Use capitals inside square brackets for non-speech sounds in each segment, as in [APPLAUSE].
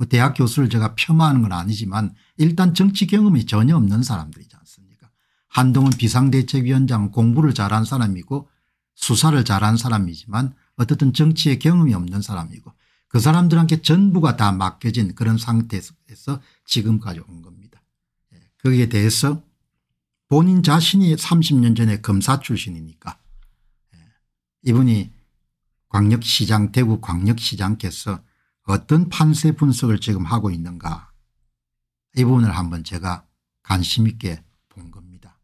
뭐 대학 교수를 제가 폄하하는 건 아니지만 일단 정치 경험이 전혀 없는 사람들이지 않습니까 한동훈 비상대책위원장 공부를 잘한 사람이고 수사를 잘한 사람이지만 어떻든 정치에 경험이 없는 사람이고 그 사람들한테 전부가 다 맡겨진 그런 상태에서 지금까지 온 겁니다. 예, 거기에 대해서 본인 자신이 30년 전에 검사 출신이니까 예, 이분이 광역시장 대구 광역시장께서 어떤 판세 분석을 지금 하고 있는가 이 부분을 한번 제가 관심 있게 본 겁니다.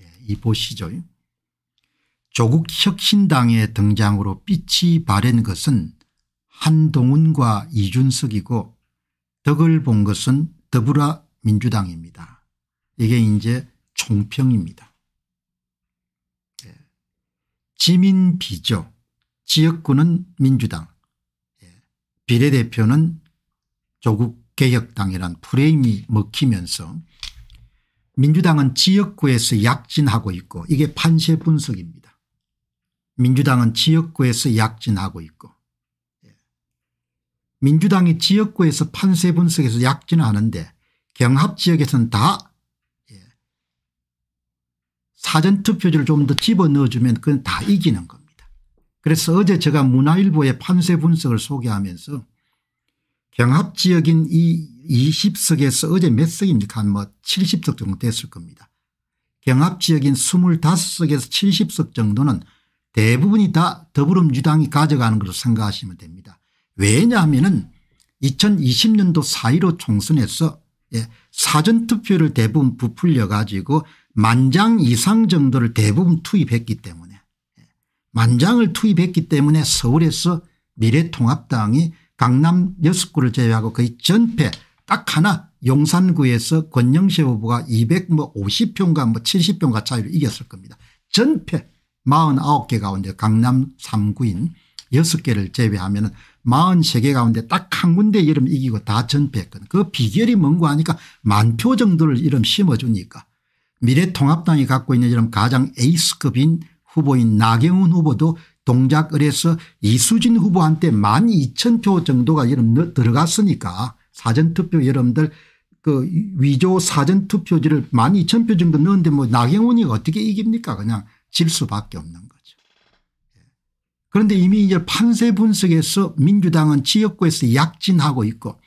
예, 이 보시죠. 조국 혁신당의 등장으로 빛이 바랜 것은 한동훈과 이준석이고 덕을 본 것은 더불어민주당입니다. 이게 이제 총평입니다. 예. 지민 비죠. 지역구는 민주당 예. 비례대표는 조국 개혁당이란 프레임이 먹히면서 민주당은 지역구에서 약진하고 있고 이게 판세 분석입니다. 민주당은 지역구에서 약진하고 있고 예. 민주당이 지역구에서 판세 분석에서 약진하는데 경합지역에서는 다 예. 사전투표지를 좀 더 집어넣어주면 그건 다 이기는 겁니다. 그래서 어제 제가 문화일보의 판세 분석을 소개하면서 경합지역인 이 20석에서 어제 몇 석입니까 한뭐 70석 정도 됐을 겁니다. 경합지역인 25석에서 70석 정도는 대부분이 다 더불어민주당이 가져가는 것으로 생각하시면 됩니다. 왜냐하면 2020년도 4.15 총선에서 예, 사전투표를 대부분 부풀려 가지고 만장 이상 정도를 대부분 투입했기 때문에 만장을 투입했기 때문에 서울에서 미래통합당이 강남 6구를 제외하고 거의 전패 딱 하나 용산구에서 권영세 후보가 250표인가 뭐 70표인가 뭐 차이로 이겼을 겁니다. 전패 49개 가운데 강남 3구인 6개를 제외하면 43개 가운데 딱 한 군데 이름 이기고 다 전패했거든. 그 비결이 뭔가 하니까 만 표 정도를 이름 심어주니까 미래통합당이 갖고 있는 이름 가장 에이스급인 후보인 나경원 후보도 동작을 해서 이수진 후보한테 12,000표 정도가 이름 들어갔으니까 사전투표 여러분들 그 위조 사전투표지를 12,000표 정도 넣었는데 뭐 나경원이 어떻게 이깁니까 그냥 질 수밖에 없는 거죠. 예. 그런데 이미 이제 판세 분석에서 민주당은 지역구에서 약진하고 있고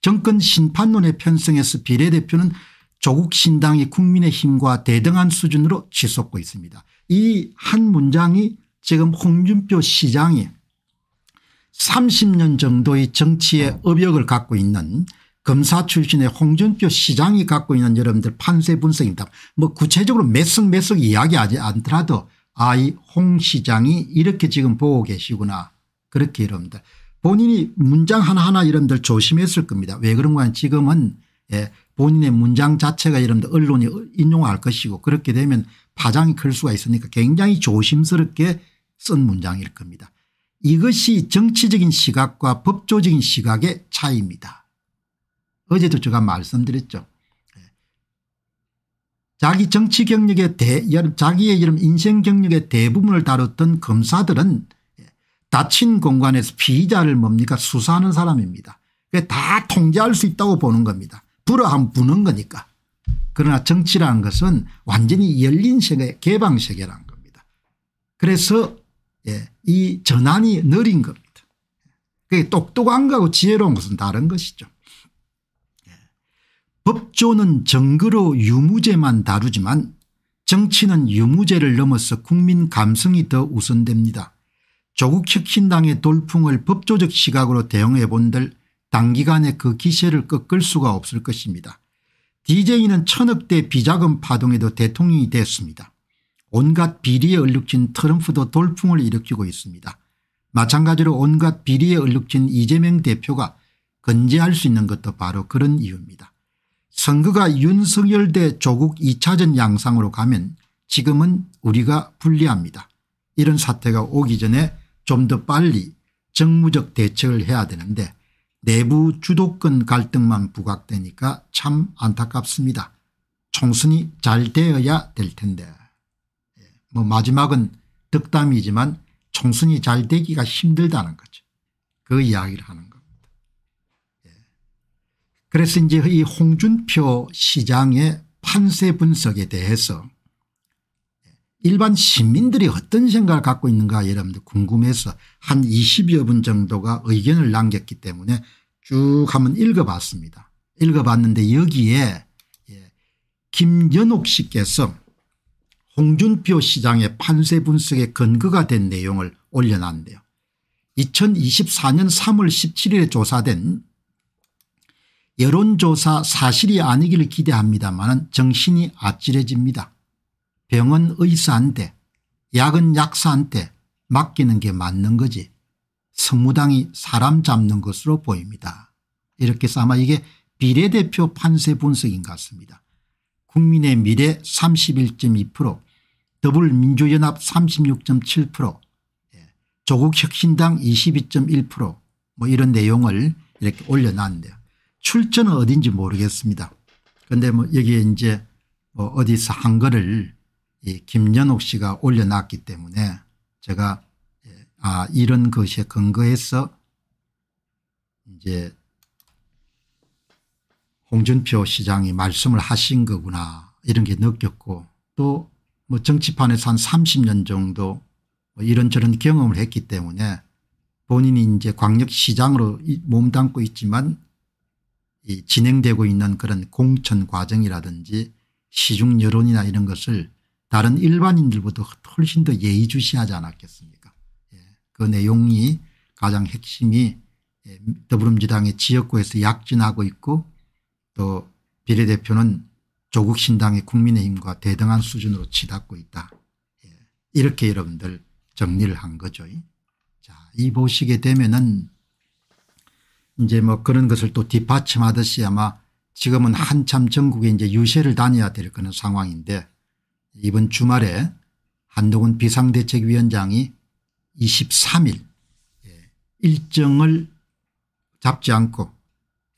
정권 심판론에 편성해서 비례대표는 조국 신당이 국민의힘과 대등한 수준으로 치솟고 있습니다. 이 한 문장이 지금 홍준표 시장이 30년 정도의 정치의 업역을 갖고 있는 검사 출신의 홍준표 시장이 갖고 있는 여러분들 판세 분석입니다. 뭐 구체적으로 몇석몇석 이야기하지 않더라도 아이 홍 시장이 이렇게 지금 보고 계시구나 그렇게 여러분들 본인이 문장 하나하나 여러분들 조심했을 겁니다. 왜 그런가 하면 지금은 예, 본인의 문장 자체가 여러분들 언론이 인용할 것이고 그렇게 되면 파장이 클 수가 있으니까 굉장히 조심스럽게 쓴 문장일 겁니다. 이것이 정치적인 시각과 법조적인 시각의 차이입니다. 어제도 제가 말씀드렸죠. 예. 자기 정치 경력의 대, 자기의 이런 인생 경력의 대부분을 다뤘던 검사들은 예, 닫힌 공간에서 피의자를 뭡니까 수사하는 사람입니다. 다 통제할 수 있다고 보는 겁니다. 불어하면 부는 거니까. 그러나 정치라는 것은 완전히 열린 세계 개방 세계라는 겁니다. 그래서 예, 이 전환이 느린 겁니다. 그게 똑똑한 거하고 지혜로운 것은 다른 것이죠. 예. 법조는 정거로 유무죄만 다루지만 정치는 유무죄를 넘어서 국민 감성이 더 우선됩니다. 조국 혁신당의 돌풍을 법조적 시각으로 대응해 본들 단기간에 그 기세를 꺾을 수가 없을 것입니다. DJ는 천억대 비자금 파동에도 대통령이 됐습니다. 온갖 비리에 얼룩진 트럼프도 돌풍을 일으키고 있습니다. 마찬가지로 온갖 비리에 얼룩진 이재명 대표가 건재할 수 있는 것도 바로 그런 이유입니다. 선거가 윤석열 대 조국 2차전 양상으로 가면 지금은 우리가 불리합니다. 이런 사태가 오기 전에 좀 더 빨리 정무적 대책을 해야 되는데 내부 주도권 갈등만 부각되니까 참 안타깝습니다. 총선이 잘 되어야 될 텐데 예, 뭐 마지막은 덕담이지만 총선이 잘 되기가 힘들다는 거죠. 그 이야기를 하는 겁니다. 예. 그래서 이제 이 홍준표 시장의 판세 분석에 대해서 일반 시민들이 어떤 생각을 갖고 있는가 여러분들 궁금해서 한 20여 분 정도가 의견을 남겼기 때문에 쭉 한번 읽어봤습니다. 읽어봤는데 여기에 예, 김연옥 씨께서 홍준표 시장의 판세 분석의 근거가 된 내용을 올려놨는데요. 2024년 3월 17일에 조사된 여론조사 사실이 아니기를 기대합니다만 정신이 아찔해집니다. 병은 의사한테 약은 약사한테 맡기는 게 맞는 거지 성무당이 사람 잡는 것으로 보입니다. 이렇게 해서 아마 이게 비례대표 판세 분석인 것 같습니다. 국민의 미래 31.2% 더불민주연합 36.7% 예, 조국혁신당 22.1%뭐 이런 내용을 이렇게 올려놨는데요. 출처는 어딘지 모르겠습니다. 그런데 뭐 여기에 이제 뭐 어디서 한 거를 이 김연옥 씨가 올려놨기 때문에 제가 예, 아 이런 것에 근거해서 이제 홍준표 시장이 말씀을 하신 거구나 이런 게 느꼈고 또 뭐 정치판에서 한 30년 정도 뭐 이런저런 경험을 했기 때문에 본인이 이제 광역시장으로 몸담고 있지만 이 진행되고 있는 그런 공천 과정이라든지 시중 여론이나 이런 것을 다른 일반인들보다 훨씬 더 예의주시하지 않았겠습니까 예. 그 내용이 가장 핵심이 예, 더불어민주당의 지역구에서 약진하고 있고 또 비례대표는 조국 신당의 국민의힘과 대등한 수준으로 치닫고 있다. 예. 이렇게 여러분들 정리를 한 거죠. 자, 이 보시게 되면은 이제 뭐 그런 것을 또 뒷받침하듯이 아마 지금은 한참 전국에 이제 유세를 다녀야 될 그런 상황인데 이번 주말에 한동훈 비상대책위원장이 23일 예, 일정을 잡지 않고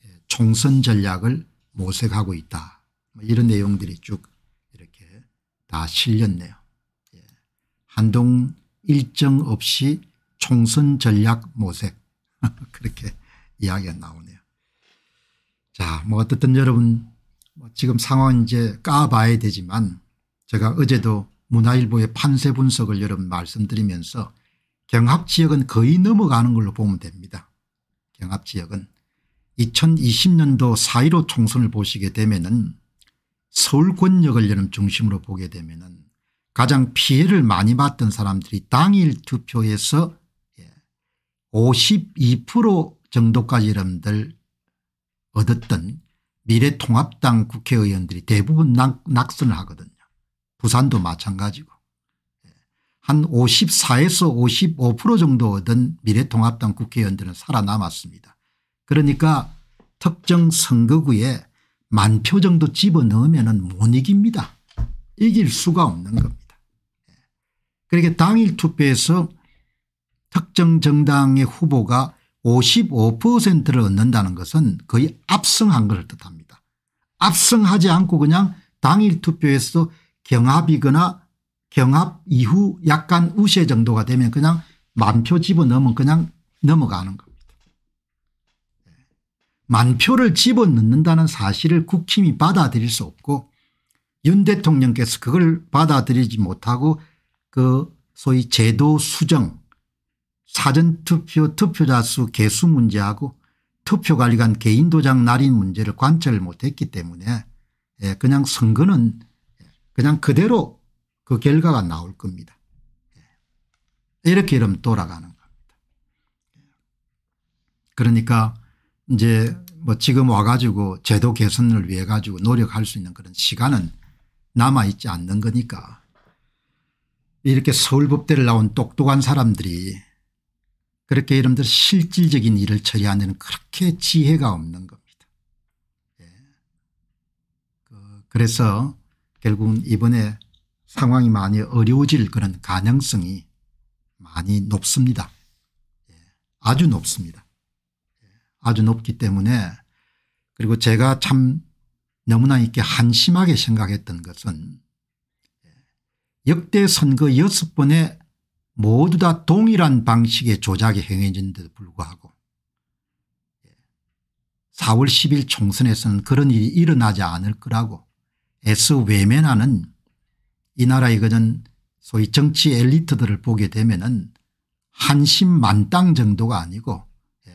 예, 총선 전략을 모색하고 있다. 뭐 이런 내용들이 쭉 이렇게 다 실렸네요. 예, 한동 일정 없이 총선 전략 모색 [LAUGHS] 그렇게 이야기가 나오네요. 자, 뭐 어떻든 여러분 뭐 지금 상황 이제 까봐야 되지만 제가 어제도 문화일보의 판세 분석을 여러분 말씀드리면서 경합지역은 거의 넘어가는 걸로 보면 됩니다. 경합지역은 2020년도 4.15 총선을 보시게 되면 은 서울 권역을 여러분 중심으로 보게 되면 은 가장 피해를 많이 받던 사람들이 당일 투표에서 52% 예, 정도까지 여러분들 얻었던 미래통합당 국회의원들이 대부분 낙, 낙선을 하거든요. 부산도 마찬가지고 예. 한 54에서 55% 정도 얻은 미래통합당 국회의원들은 살아남았습니다. 그러니까 특정 선거구에 만 표 정도 집어넣으면 못 이깁니다. 이길 수가 없는 겁니다. 예. 그러니까 당일 투표에서 특정 정당의 후보가 55%를 얻는다는 것은 거의 압승한 것을 뜻합니다. 압승하지 않고 그냥 당일 투표에서 경합이거나 경합 이후 약간 우세 정도가 되면 그냥 만표 집어넣으면 그냥 넘어가는 겁니다. 네. 만표를 집어넣는다는 사실을 국힘이 받아들일 수 없고 윤 대통령께서 그걸 받아들이지 못하고 그 소위 제도 수정 사전투표 투표자 수 개수 문제하고 투표관리관 개인도장 날인 문제를 관찰을 못했기 때문에 예, 그냥 선거는 그냥 그대로 그 결과가 나올 겁니다. 예. 이렇게 이러면 돌아가는 겁니다. 그러니까 이제 뭐 지금 와가지고 제도 개선을 위해 가지고 노력할 수 있는 그런 시간은 남아있지 않는 거니까 이렇게 서울법대를 나온 똑똑한 사람들이 그렇게 여러분들 실질적인 일을 처리하는 데는 그렇게 지혜가 없는 겁니다. 예. 그, 그래서 결국은 이번에 상황이 많이 어려워질 그런 가능성이 많이 높습니다. 예. 아주 높습니다. 예. 아주 높기 때문에 그리고 제가 참 너무나 이렇게 한심하게 생각했던 것은 역대 선거 6번에 모두 다 동일한 방식의 조작이 행해진데도 불구하고 4월 10일 총선에서는 그런 일이 일어나지 않을 거라고 애써 외면하는 이 나라의 그전 소위 정치 엘리트들을 보게 되면 한심만땅 정도가 아니고 예,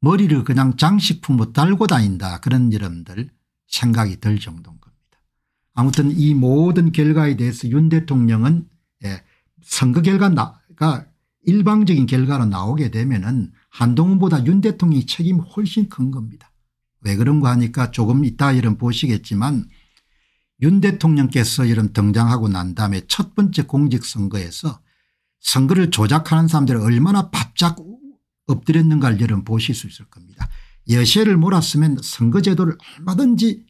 머리를 그냥 장식품으로 달고 다닌다 그런 여러분들 생각이 들 정도인 겁니다. 아무튼 이 모든 결과에 대해서 윤 대통령은 예, 선거 결과가 일방적인 결과로 나오게 되면 한동훈보다 윤 대통령이 책임이 훨씬 큰 겁니다. 왜 그런가 하니까 조금 이따 이런 보시겠지만 윤 대통령께서 이런 등장하고 난 다음에 첫 번째 공직선거에서 선거를 조작하는 사람들이 얼마나 바짝 엎드렸는가를 여러분 보실 수 있을 겁니다. 여세를 몰았으면 선거제도를 얼마든지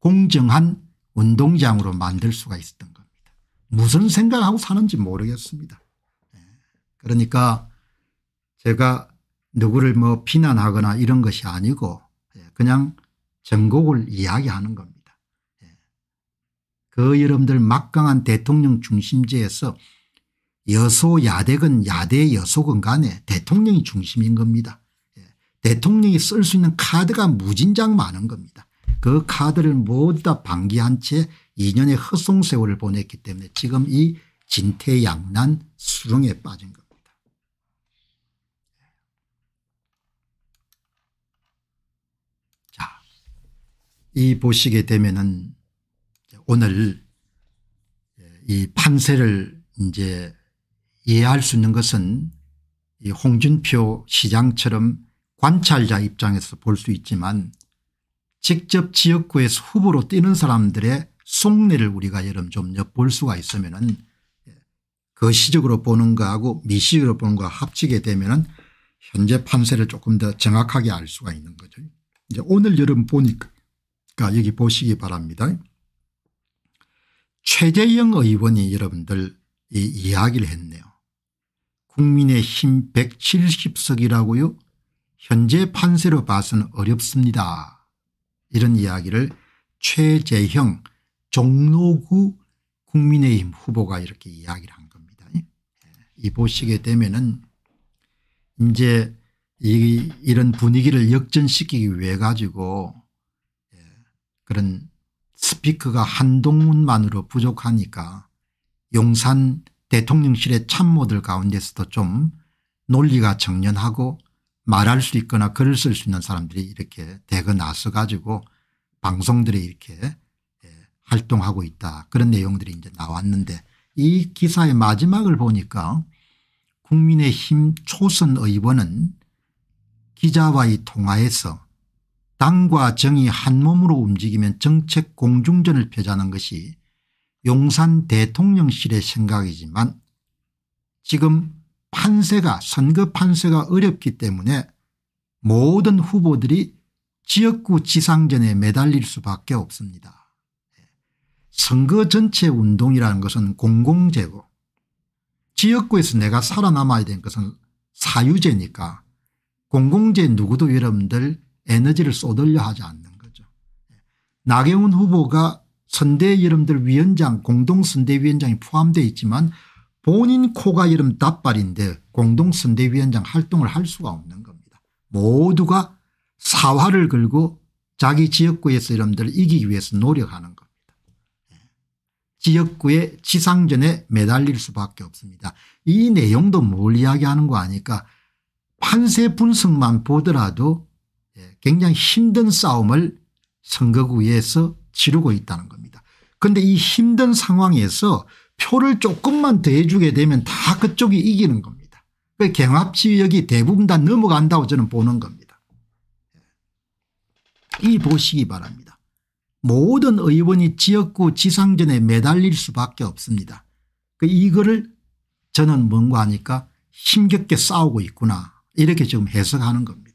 공정한 운동장으로 만들 수가 있었던 겁니다. 무슨 생각하고 사는지 모르겠습니다. 예. 그러니까 제가 누구를 뭐 비난하거나 이런 것이 아니고 예, 그냥 전곡을 이야기하는 겁니다. 예. 그 여러분들 막강한 대통령 중심제에서 여소야대건 야대 여소건 간에 대통령이 중심인 겁니다. 대통령이 쓸 수 있는 카드가 무진장 많은 겁니다. 그 카드를 모두 다 방기한 채 2년의 헛송세월을 보냈기 때문에 지금 이 진퇴양난 수렁에 빠진 겁니다. 자, 이 보시게 되면은 오늘 이 판세를 이제 이해할 수 있는 것은 이 홍준표 시장처럼 관찰자 입장에서 볼 수 있지만 직접 지역구에서 후보로 뛰는 사람들의 속내를 우리가 여러분 좀 엿볼 수가 있으면 은 거시적으로 보는 거하고 미시적으로 보는 거 합치게 되면 은 현재 판세를 조금 더 정확하게 알 수가 있는 거죠. 이제 오늘 여러분 보니까 여기 보시기 바랍니다. 최재형 의원이 여러분들 이 이야기를 했네요. 국민의힘 170석이라고요. 현재 판세로 봐서는 어렵습니다. 이런 이야기를 최재형 종로구 국민의힘 후보가 이렇게 이야기를 한 겁니다. 예. 이 보시게 되면은 이제 이, 이런 분위기를 역전시키기 위해 가지고 예, 그런 스피커가 한동훈만으로 부족하니까 용산 대통령실의 참모들 가운데서도 좀 논리가 정연하고 말할 수 있거나 글을 쓸 수 있는 사람들이 이렇게 대거 나서 가지고 방송들이 이렇게 예, 활동하고 있다. 그런 내용들이 이제 나왔는데 이 기사의 마지막을 보니까 국민의힘 초선 의원은 기자와의 통화에서 당과 정이 한 몸으로 움직이면 정책 공중전을 펴자는 것이 용산 대통령실의 생각이지만 지금 판세가 선거 판세가 어렵기 때문에 모든 후보들이 지역구 지상전에 매달릴 수밖에 없습니다. 선거 전체 운동이라는 것은 공공재고 지역구에서 내가 살아남아야 되는 것은 사유제니까 공공재 누구도 여러분들 에너지를 쏟으려 하지 않는 거죠. 나경원 후보가 선대 여러분들 위원장 공동선대위원장이 포함되어 있지만 본인 코가 이름 닷발인데 공동선대위원장 활동을 할 수가 없는 겁니다. 모두가 사활을 걸고 자기 지역구에서 여러분들 이기기 위해서 노력하는 겁니다. 예. 지역구의 지상전에 매달릴 수밖에 없습니다. 이 내용도 뭘 이야기하는 거 아니까 판세 분석만 보더라도 예, 굉장히 힘든 싸움을 선거구에서 치르고 있다는 겁니다. 그런데 이 힘든 상황에서 표를 조금만 더 해주게 되면 다 그쪽이 이기는 겁니다. 그 경합 지역이 대부분 다 넘어간다고 저는 보는 겁니다. 이 보시기 바랍니다. 모든 의원이 지역구 지상전에 매달릴 수밖에 없습니다. 그 이거를 저는 뭔가 하니까 힘겹게 싸우고 있구나 이렇게 지금 해석하는 겁니다.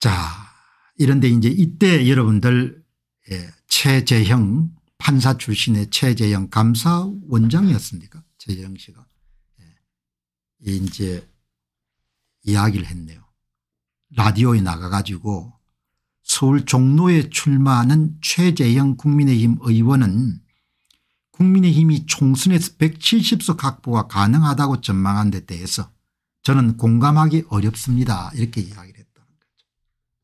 자 이런데 이제 이때 여러분들 예, 최재형 판사 출신의 최재형 감사 원장이었습니까 최재형 씨가 예, 이제 이야기를 했네요. 라디오에 나가 가지고 서울 종로에 출마하는 최재형 국민의힘 의원은 국민의힘이 총선에서 170석 확보가 가능하다고 전망한 데 대해서 저는 공감하기 어렵습니다. 이렇게 이야기를 했다는 거죠.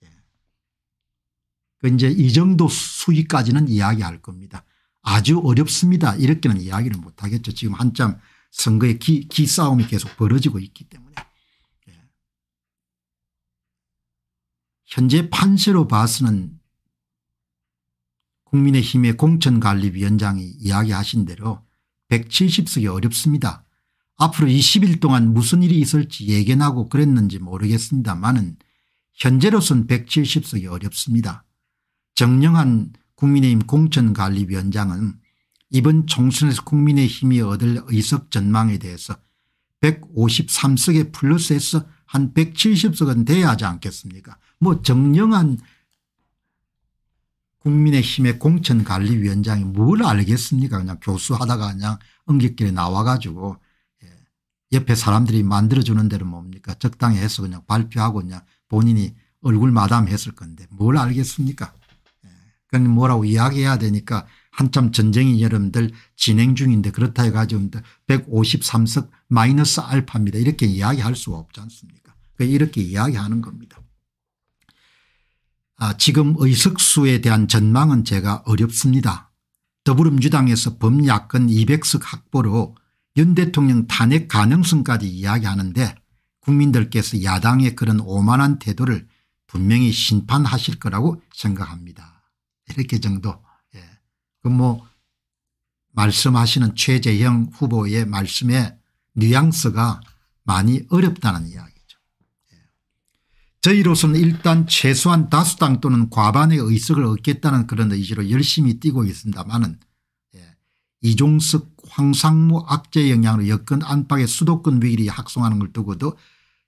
예. 그 이제 이 정도 수위까지는 이야기할 겁니다. 아주 어렵습니다. 이렇게는 이야기를 못하겠죠. 지금 한참 선거의 기, 기싸움이 계속 벌어지고 있기 때문에. 예. 현재 판세로 봐서는 국민의힘의 공천관리위원장이 이야기하신 대로 170석이 어렵습니다. 앞으로 20일 동안 무슨 일이 있을지 예견하고 그랬는지 모르겠습니다만 현재로선 170석이 어렵습니다. 정영한 국민의힘 공천관리위원장은 이번 총선에서 국민의힘이 얻을 의석 전망에 대해서 153석에 플러스해서 한 170석은 돼야 하지 않겠습니까 뭐 정영한 국민의힘의 공천관리위원장이 뭘 알겠습니까 그냥 교수하다가 그냥 엉깃길에 나와 가지고 예. 옆에 사람들이 만들어주는 대로 뭡니까 적당히 해서 그냥 발표하고 그냥 본인이 얼굴 마담했을 건데 뭘 알겠습니까 예. 그건 뭐라고 이야기해야 되니까 한참 전쟁이 여러분들 진행 중인데 그렇다 해가지고 153석 마이너스 알파입니다 이렇게 이야기할 수가 없지 않습니까 이렇게 이야기하는 겁니다. 아, 지금 의석수에 대한 전망은 제가 어렵습니다. 더불어민주당에서 범야권 200석 확보로 윤 대통령 탄핵 가능성까지 이야기하는데 국민들께서 야당의 그런 오만한 태도를 분명히 심판하실 거라고 생각합니다. 이렇게 정도. 예. 그뭐 말씀하시는 최재형 후보의 말씀에 뉘앙스가 많이 어렵다는 이야기. 저희로서는 일단 최소한 다수당 또는 과반의 의석을 얻겠다는 그런 의지로 열심히 뛰고 있습니다마는 예. 이종석 황상무 악재 영향으로 여권 안팎의 수도권 위기를 확성하는 걸 두고도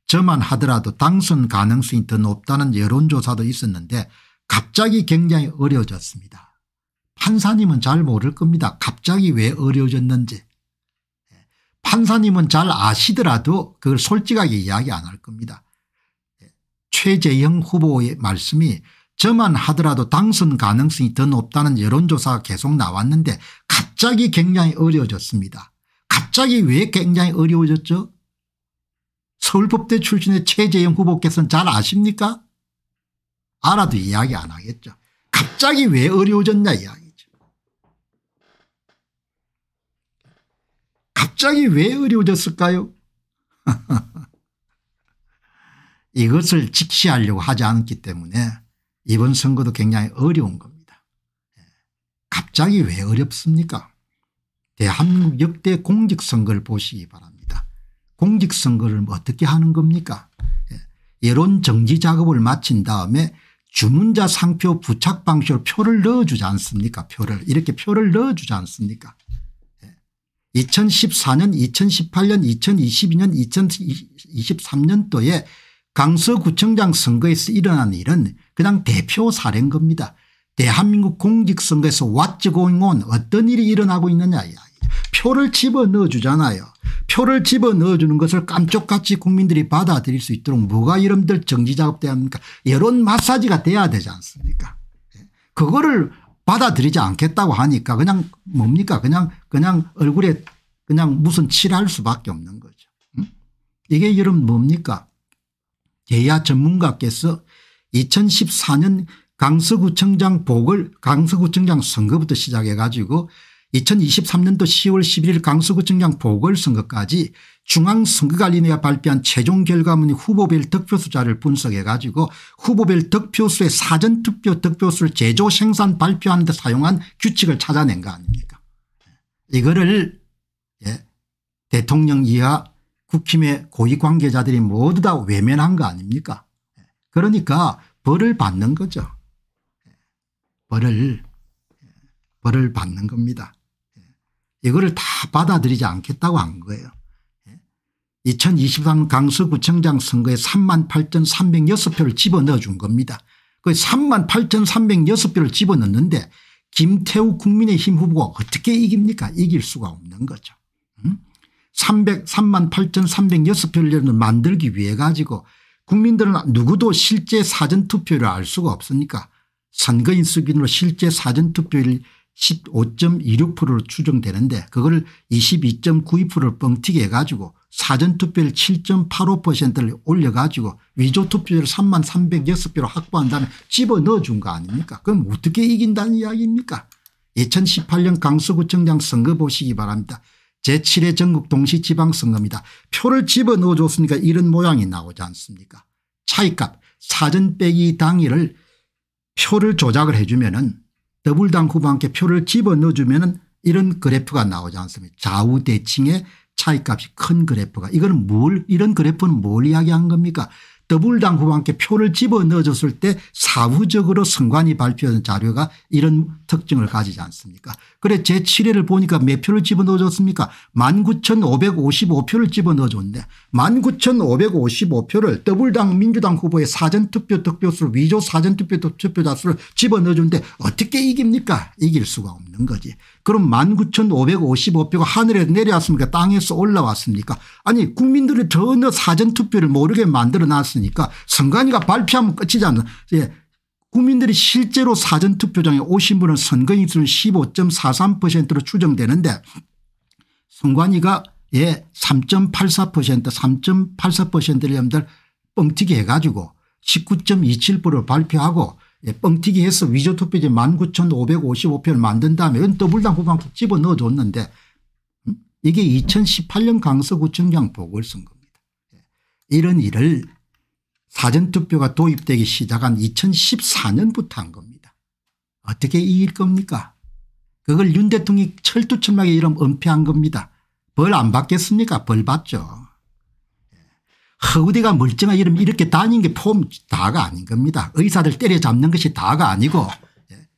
저만 하더라도 당선 가능성이 더 높다는 여론조사도 있었는데 갑자기 굉장히 어려워졌습니다. 판사님은 잘 모를 겁니다. 갑자기 왜 어려워졌는지. 예. 판사님은 잘 아시더라도 그걸 솔직하게 이야기 안 할 겁니다. 최재형 후보의 말씀이 저만 하더라도 당선 가능성이 더 높다는 여론조사가 계속 나왔는데 갑자기 굉장히 어려워졌습니다. 갑자기 왜 굉장히 어려워졌죠 서울법대 출신의 최재형 후보께서는 잘 아십니까 알아도 이야기 안 하겠죠. 갑자기 왜 어려워졌냐 이야기죠. 갑자기 왜 어려워졌을까요 [LAUGHS] 이것을 직시하려고 하지 않기 때문에 이번 선거도 굉장히 어려운 겁니다. 예. 갑자기 왜 어렵습니까 대한민국 역대 공직선거를 보시기 바랍니다. 공직선거를 어떻게 하는 겁니까 예. 여론 정지 작업을 마친 다음에 주문자 상표 부착 방식으로 표를 넣어주지 않습니까? 표를. 이렇게 표를 넣어주지 않습니까? 2014년 2018년 2022년 2023년도에 강서구청장 선거에서 일어난 일은 그냥 대표 사례인 겁니다. 대한민국 공직선거에서 왓츠 고잉온 어떤 일이 일어나고 있느냐 표를 집어넣어 주잖아요. 표를 집어넣어 주는 것을 깜짝같이 국민들이 받아들일 수 있도록 뭐가 여러분들 정지작업 돼야 합니까 여론 마사지가 돼야 되지 않습니까 예. 그거를 받아들이지 않겠다고 하니까 그냥 뭡니까 그냥 그냥 얼굴에 그냥 무슨 칠할 수밖에 없는 거죠. 이게 여러분 뭡니까 예야 전문가께서 2014년 강서구청장 복을 강서구청장 선거부터 시작해 가지고 2023년도 10월 11일 강서구청장 보궐선거까지 중앙선거관리위가 발표한 최종 결과문이 후보별 득표수자를 분석해 가지고 후보별 득표수의 사전투표 득표수를 제조 생산 발표하는 데 사용한 규칙을 찾아낸 거 아닙니까? 이거를 예, 대통령 이하 국힘의 고위 관계자들이 모두 다 외면한 거 아닙니까? 그러니까 벌을 받는 거죠. 벌을 벌을 받는 겁니다. 이거를 다 받아들이지 않겠다고 한 거예요. 2023 강서구청장 선거에 3만 8,306표를 집어넣어 준 겁니다. 그 3만 8,306표를 집어넣는데 김태우 국민의힘 후보가 어떻게 이깁니까 이길 수가 없는 거죠. 303만 8,306표를 만들기 위해 가지고 국민들은 누구도 실제 사전투표를 알 수가 없으니까 선거인 수준으로 실제 사전투표율 15.26%로 추정되는데 그걸 22.92%를 뻥튀기 해가지고 사전투표율 7.85%를 올려가지고 위조투표율 3만 306표로 확보한 다음에 집어넣어 준 거 아닙니까 그럼 어떻게 이긴다는 이야기입니까 2018년 강서구청장 선거 보시기 바랍니다. 제7회 전국 동시지방선거입니다. 표를 집어넣어 줬으니까 이런 모양이 나오지 않습니까 차이값 사전 빼기 당일을 표를 조작을 해 주면 은 더불당 후보한테 표를 집어넣어 주면 은 이런 그래프가 나오지 않습니까? 좌우 대칭의 차이값이 큰 그래프가. 이거는 뭘 이런 그래프는 뭘 이야기한 겁니까? 더불당 후보한테 표를 집어넣어줬을 때 사후적으로 선관위 발표한 자료가 이런 특징을 가지지 않습니까? 그래 제7회를 보니까 몇 표를 집어넣어줬습니까? 19,555표를 집어넣어줬는데 19,555표를 더불당 민주당 후보의 사전투표 득표수를 위조 사전투표 득표자 수를 집어넣어주는데 어떻게 이깁니까? 이길 수가 없는 거지. 그럼 19,555표가 하늘에 내려왔습니까? 땅에서 올라왔습니까? 아니 국민들이 전혀 사전투표를 모르게 만들어 놨으니까 선관위가 발표하면 않나 예. 국민들이 실제로 사전투표장에 오신 분은 선거인수는 15.43%로 추정되는데 선관위가 예 3.84% 3.84%를 여러분들 뻥튀기 해가지고 19.27%를 발표하고 예, 뻥튀기 해서 위조투표지 19,555표를 만든 다음에 더불당 후보한테 집어넣어 줬는데 음? 이게 2018년 강서구청장 보궐선거입니다. 예. 이런 일을 사전투표가 도입되기 시작한 2014년부터 한 겁니다. 어떻게 이길 겁니까 그걸 윤 대통령이 철두철미하게 이름 은폐한 겁니다. 벌 안 받겠습니까 벌 받죠. 허우대가 멀쩡한 이름 이렇게 다닌 게 폼 다가 아닌 겁니다. 의사들 때려잡는 것이 다가 아니고 예.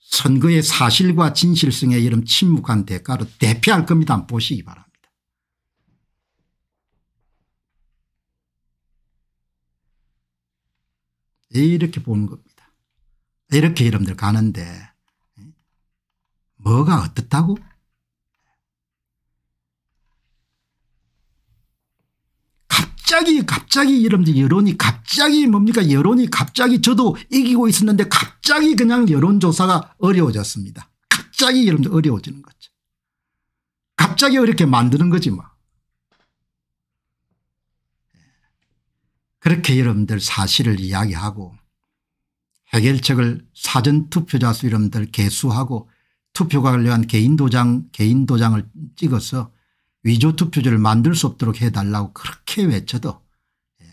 선거의 사실과 진실성에 이름 침묵한 대가로 대피할 겁니다. 보시기 바랍니다. 이렇게 보는 겁니다. 이렇게 여러분들 가는데 예. 뭐가 어떻다고 갑자기 갑자기 여러분들 여론이 갑자기 뭡니까 여론이 갑자기 저도 이기고 있었는데 갑자기 그냥 여론조사가 어려워졌습니다. 갑자기 여러분들 어려워지는 거죠. 갑자기 이렇게 만드는 거지 뭐. 그렇게 여러분들 사실을 이야기하고 해결책을 사전투표자 수 여러분들 개수하고 투표가 관련 개인 도장 개인 도장을 찍어서 위조 투표지를 만들 수 없도록 해달라고 그렇게 외쳐도 예.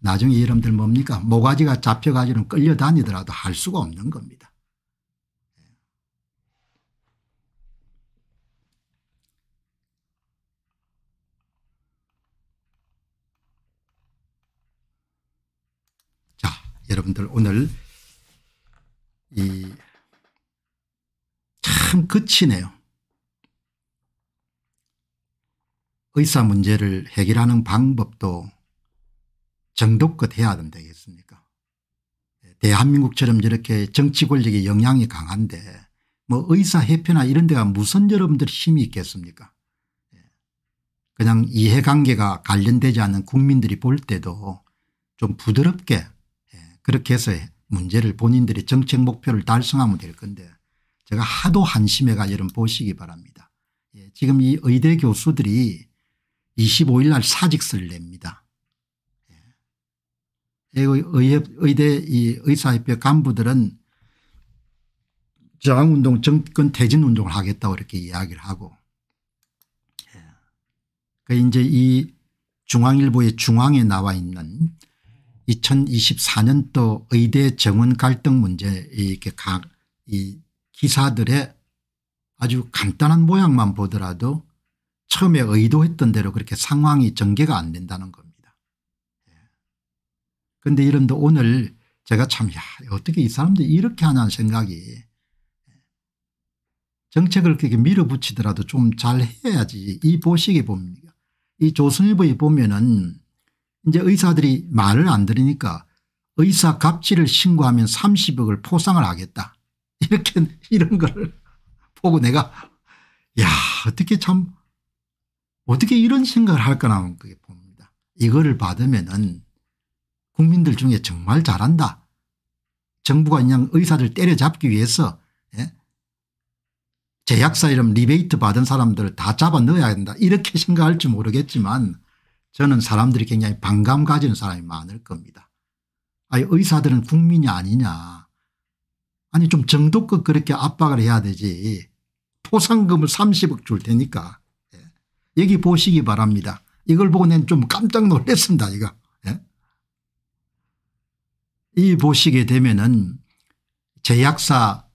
나중에 여러분들 뭡니까 모가지가 잡혀가지고 끌려다니더라도 할 수가 없는 겁니다. 예. 자 여러분들 오늘 이참 끝이네요. 의사 문제를 해결하는 방법도 정도껏 해야 된다 겠습니까 대한민국처럼 저렇게 정치 권력의 영향이 강한데 뭐 의사협회나 이런 데가 무슨 여러분들 힘이 있겠습니까 예. 그냥 이해관계가 관련되지 않는 국민들이 볼 때도 좀 부드럽게 예, 그렇게 해서 문제를 본인들이 정책 목표를 달성하면 될 건데 제가 하도 한심해가 여러분 보시기 바랍니다. 예, 지금 이 의대 교수들이 25일 날 사직서를 냅니다. 예. 의대 이 의사협회 간부들은 저항운동 정권 퇴진운동을 하겠다고 이렇게 이야기를 하고 예. 그 이제 이 중앙일보의 중앙에 나와 있는 2024년도 의대 정원 갈등 문제 이렇게 각 이 기사들의 아주 간단한 모양만 보더라도 처음에 의도했던 대로 그렇게 상황이 전개가 안 된다는 겁니다. 그런데 예. 이런데 오늘 제가 참 야, 어떻게 이 사람들이 이렇게 하냐는 생각이 정책을 그렇게 밀어붙이더라도 좀 잘 해야지 이 보시기 봅니다. 이 조선일보에 보면은 이제 의사들이 말을 안 들으니까 의사 갑질을 신고하면 30억을 포상을 하겠다. [LAUGHS] 이렇게 이런 걸 [LAUGHS] 보고 내가 야 어떻게 참 어떻게 이런 생각을 할까나 그게 봅니다. 이거를 받으면은 국민들 중에 정말 잘한다. 정부가 그냥 의사들 때려잡기 위해서 예? 제약사 이름 리베이트 받은 사람들을 다 잡아 넣어야 된다 이렇게 [LAUGHS] 생각할지 모르겠지만 저는 사람들이 굉장히 반감 가지는 사람이 많을 겁니다. 아니 의사들은 국민이 아니냐. 아니 좀 정도껏 그렇게 압박을 해야 되지. 포상금을 30억 줄 테니까. 예. 여기 보시기 바랍니다. 이걸 보고 난좀 깜짝 놀랐습니다. 이거. 예. 이 보시게 되면은 제약사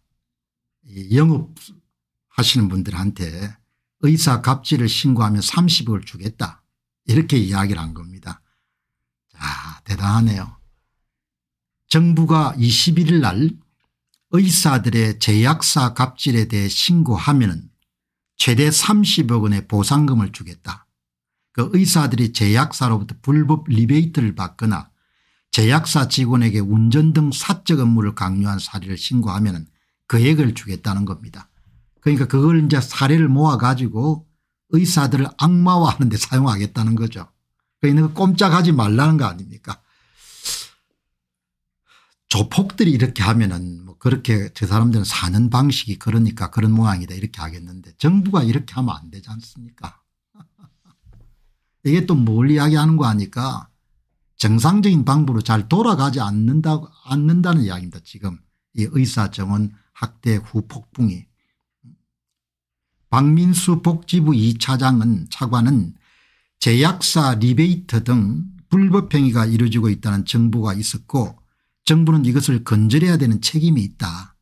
영업하시는 분들한테 의사 갑질을 신고하면 30억을 주겠다. 이렇게 이야기를 한 겁니다. 자 대단하네요. 정부가 21일 날 의사들의 제약사 갑질에 대해 신고하면 최대 30억 원의 보상금을 주겠다. 그 의사들이 제약사로부터 불법 리베이트를 받거나 제약사 직원에게 운전 등 사적 업무를 강요한 사례를 신고하면 금액을 주겠다는 겁니다. 그러니까 그걸 이제 사례를 모아 가지고 의사들을 악마화하는 데 사용하겠다는 거죠. 그러니까 꼼짝하지 말라는 거 아닙니까 조폭들이 이렇게 하면은 뭐 그렇게 저 사람들은 사는 방식이 그러니까 그런 모양이다 이렇게 하겠는데 정부가 이렇게 하면 안 되지 않습니까 이게 또 뭘 이야기하는 거 아니까 정상적인 방법으로 잘 돌아가지 않는다, 않는다는 이야기입니다. 지금 이 의사 정원 학대 후 폭풍이. 박민수 복지부 2차장은 차관은 제약사 리베이트 등 불법 행위가 이루어지고 있다는 정보가 있었고 정부는 이것을 건절해야 되는 책임이 있다.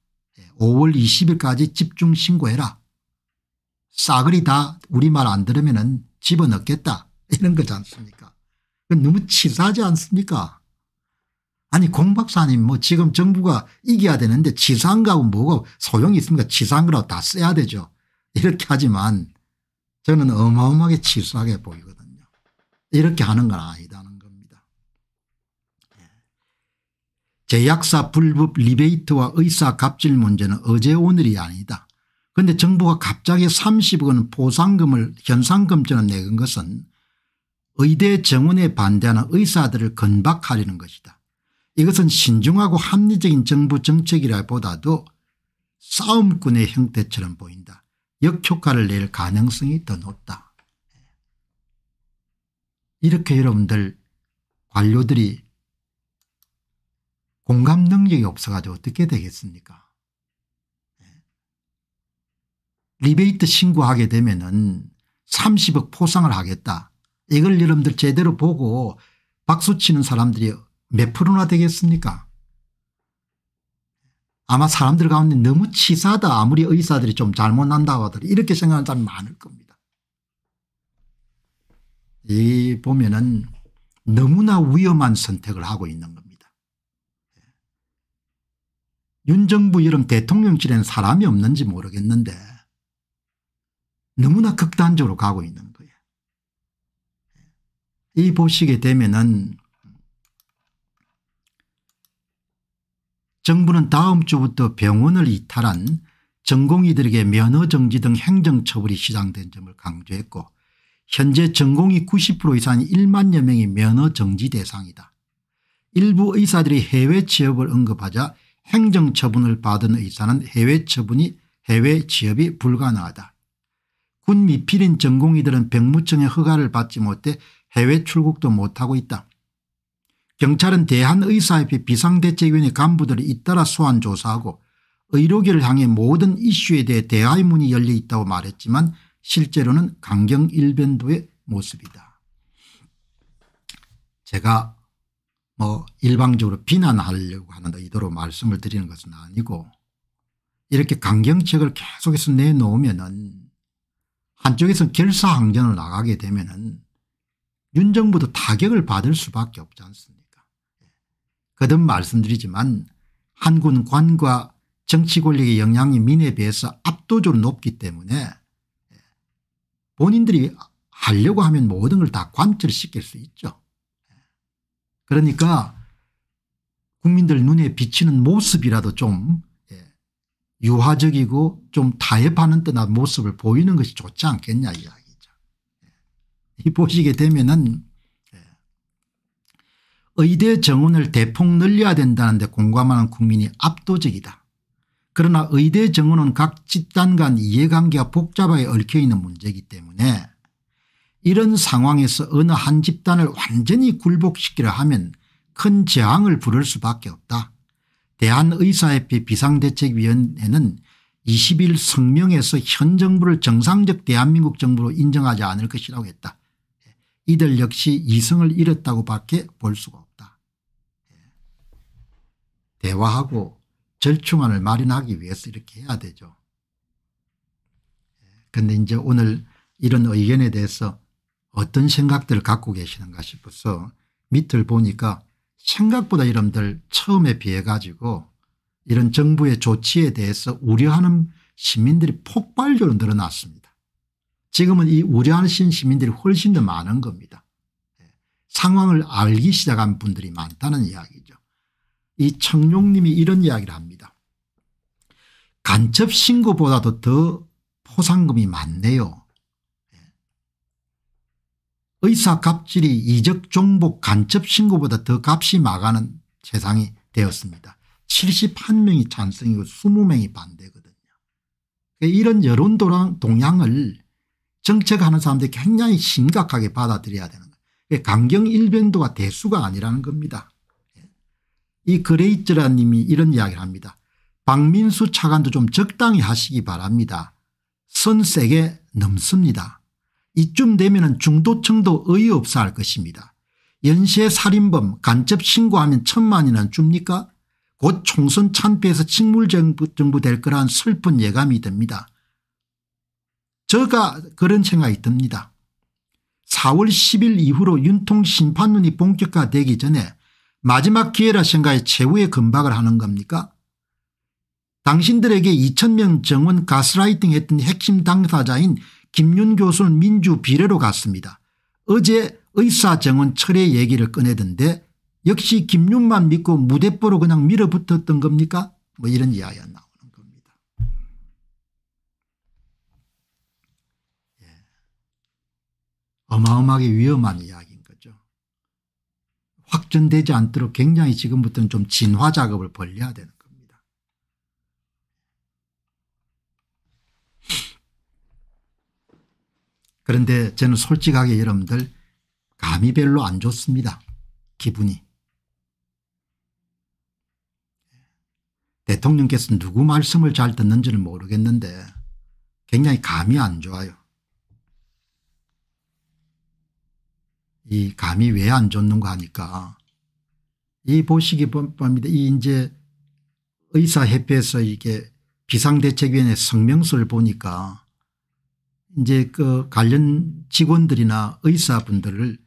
5월 20일까지 집중 신고해라. 싸그리 다 우리말 안 들으면 집어넣겠다 [LAUGHS] 이런 거지 않습니까 너무 치사하지 않습니까 아니 공 박사님 뭐 지금 정부가 이겨야 되는데 치사한 거하고 뭐가 소용이 있습니까 치사한 거라고 다 써야 되죠. 이렇게 하지만 저는 어마어마하게 치사하게 보이거든요. 이렇게 하는 건 아니다는 겁니다. 예. 제약사 불법 리베이트와 의사 갑질 문제는 어제 오늘이 아니다. 그런데 정부가 갑자기 30억 원 보상금을 현상금처럼 내건 것은 의대 정원에 반대하는 의사들을 건박하려는 것이다. 이것은 신중하고 합리적인 정부 정책이라보다도 싸움꾼의 형태처럼 보인다. 역효과를 낼 가능성이 더 높다. 이렇게 여러분들 관료들이 공감 능력이 없어가지고 어떻게 되겠습니까 리베이트 신고하게 되면 은 30억 포상을 하겠다. 이걸 여러분들 제대로 보고 박수치는 사람들이 몇 프로나 되겠습니까 아마 사람들 가운데 너무 치사하다 아무리 의사들이 좀 잘못 난다고 하더라도 이렇게 생각하는 사람이 많을 겁니다. 이 보면은 너무나 위험한 선택을 하고 있는 겁니다. 윤 정부 이런 대통령실에는 사람이 없는지 모르겠는데 너무나 극단적으로 가고 있는 이 보시게 되면은 정부는 다음 주부터 병원을 이탈한 전공의들에게 면허정지 등 행정처벌이 시작된 점을 강조했고 현재 전공의 90% 이상이 1만여 명이 면허정지 대상이다. 일부 의사들이 해외 취업을 언급하자 행정처분을 받은 의사는 해외 처분이 해외 취업이 불가능하다. 군 미필인 전공의들은 병무청의 허가를 받지 못해 해외 출국도 못하고 있다. 경찰은 대한의사협회 비상대책위원회 간부들이 잇따라 소환 조사하고 의료계를 향해 모든 이슈에 대해 대화의 문이 열려 있다고 말했지만 실제로는 강경 일변도의 모습이다. 제가 뭐 일방적으로 비난하려고 하는 의도로 말씀을 드리는 것은 아니고 이렇게 강경책을 계속해서 내놓으면 은 한쪽에서 결사항전을 나가게 되면 은윤 정부도 타격을 받을 수밖에 없지 않습니까 거듭 말씀드리지만 한군 관과 정치 권력의 영향이 민에 비해서 압도적으로 높기 때문에 본인들이 하려고 하면 모든 걸 다 관철시킬 수 있죠. 그러니까 국민들 눈에 비치는 모습이라도 좀 예, 유화적이고 좀 타협하는 듯한 모습을 보이는 것이 좋지 않겠냐 이야기죠. 예. 이 보시게 되면은 예. 의대 정원을 대폭 늘려야 된다는데 공감하는 국민이 압도적이다. 그러나 의대 정원은 각 집단 간 이해관계가 복잡하게 얽혀있는 문제이기 때문에 이런 상황에서 어느 한 집단을 완전히 굴복시키려 하면 큰 저항을 부를 수밖에 없다. 대한의사협회 비상대책위원회는 20일 성명에서 현 정부를 정상적 대한민국 정부로 인정하지 않을 것이라고 했다. 이들 역시 이성을 잃었다고 밖에 볼 수가 없다. 대화하고 절충안을 마련하기 위해서 이렇게 해야 되죠. 그런데 이제 오늘 이런 의견에 대해서 어떤 생각들을 갖고 계시는가 싶어서 밑을 보니까 생각보다 여러분들 처음에 비해 가지고 이런 정부의 조치에 대해서 우려하는 시민들이 폭발적으로 늘어났습니다. 지금은 이 우려하신 시민들이 훨씬 더 많은 겁니다. 예. 상황을 알기 시작한 분들이 많다는 이야기죠. 이 청룡님이 이런 이야기를 합니다. 간첩 신고보다도 더 포상금이 많네요. 의사 갑질이 이적 종복 간첩 신고보다 더 값이 막아는 세상이 되었습니다. 71명이 찬성이고 20명이 반대거든요. 그러니까 이런 여론 동향을 정책하는 사람들이 굉장히 심각하게 받아들여야 되는 거예요. 그러니까 강경 일변도가 대수가 아니라는 겁니다. 이 그레이트라 님이 이런 이야기를 합니다. 박민수 차관도 좀 적당히 하시기 바랍니다. 선 세게 넘습니다. 이쯤 되면 중도층도 어이없어 할 것입니다. 연쇄 살인범 간첩 신고하면 천만이나 줍니까 곧 총선 참패해서 직물정부 정부 될 거란 슬픈 예감이 듭니다. 저가 그런 생각이 듭니다. 4월 10일 이후로 윤통 심판론이 본격화되기 전에 마지막 기회라 생각에 최후의 건박을 하는 겁니까 당신들에게 2천명 정원 가스라이팅 했던 핵심 당사자인 김윤 교수는 민주 비례로 갔습니다. 어제 의사 정원 철회 얘기를 꺼내던데 역시 김윤만 믿고 무대뽀로 그냥 밀어붙었던 겁니까 뭐 이런 이야기가 나오는 겁니다. 예. 어마어마하게 위험한 이야기인 거죠. 확전되지 않도록 굉장히 지금부터는 좀 진화 작업을 벌려야 되는 그런데 저는 솔직하게 여러분들 감이 별로 안 좋습니다. 기분이. 대통령께서 누구 말씀을 잘 듣는지는 모르겠는데 굉장히 감이 안 좋아요. 이 감이 왜 안 좋는가 하니까 이 보시기 봅니다. 이 이제 의사협회에서 이게 비상대책위원회 성명서를 보니까 이제 그 관련 직원들이나 의사분들을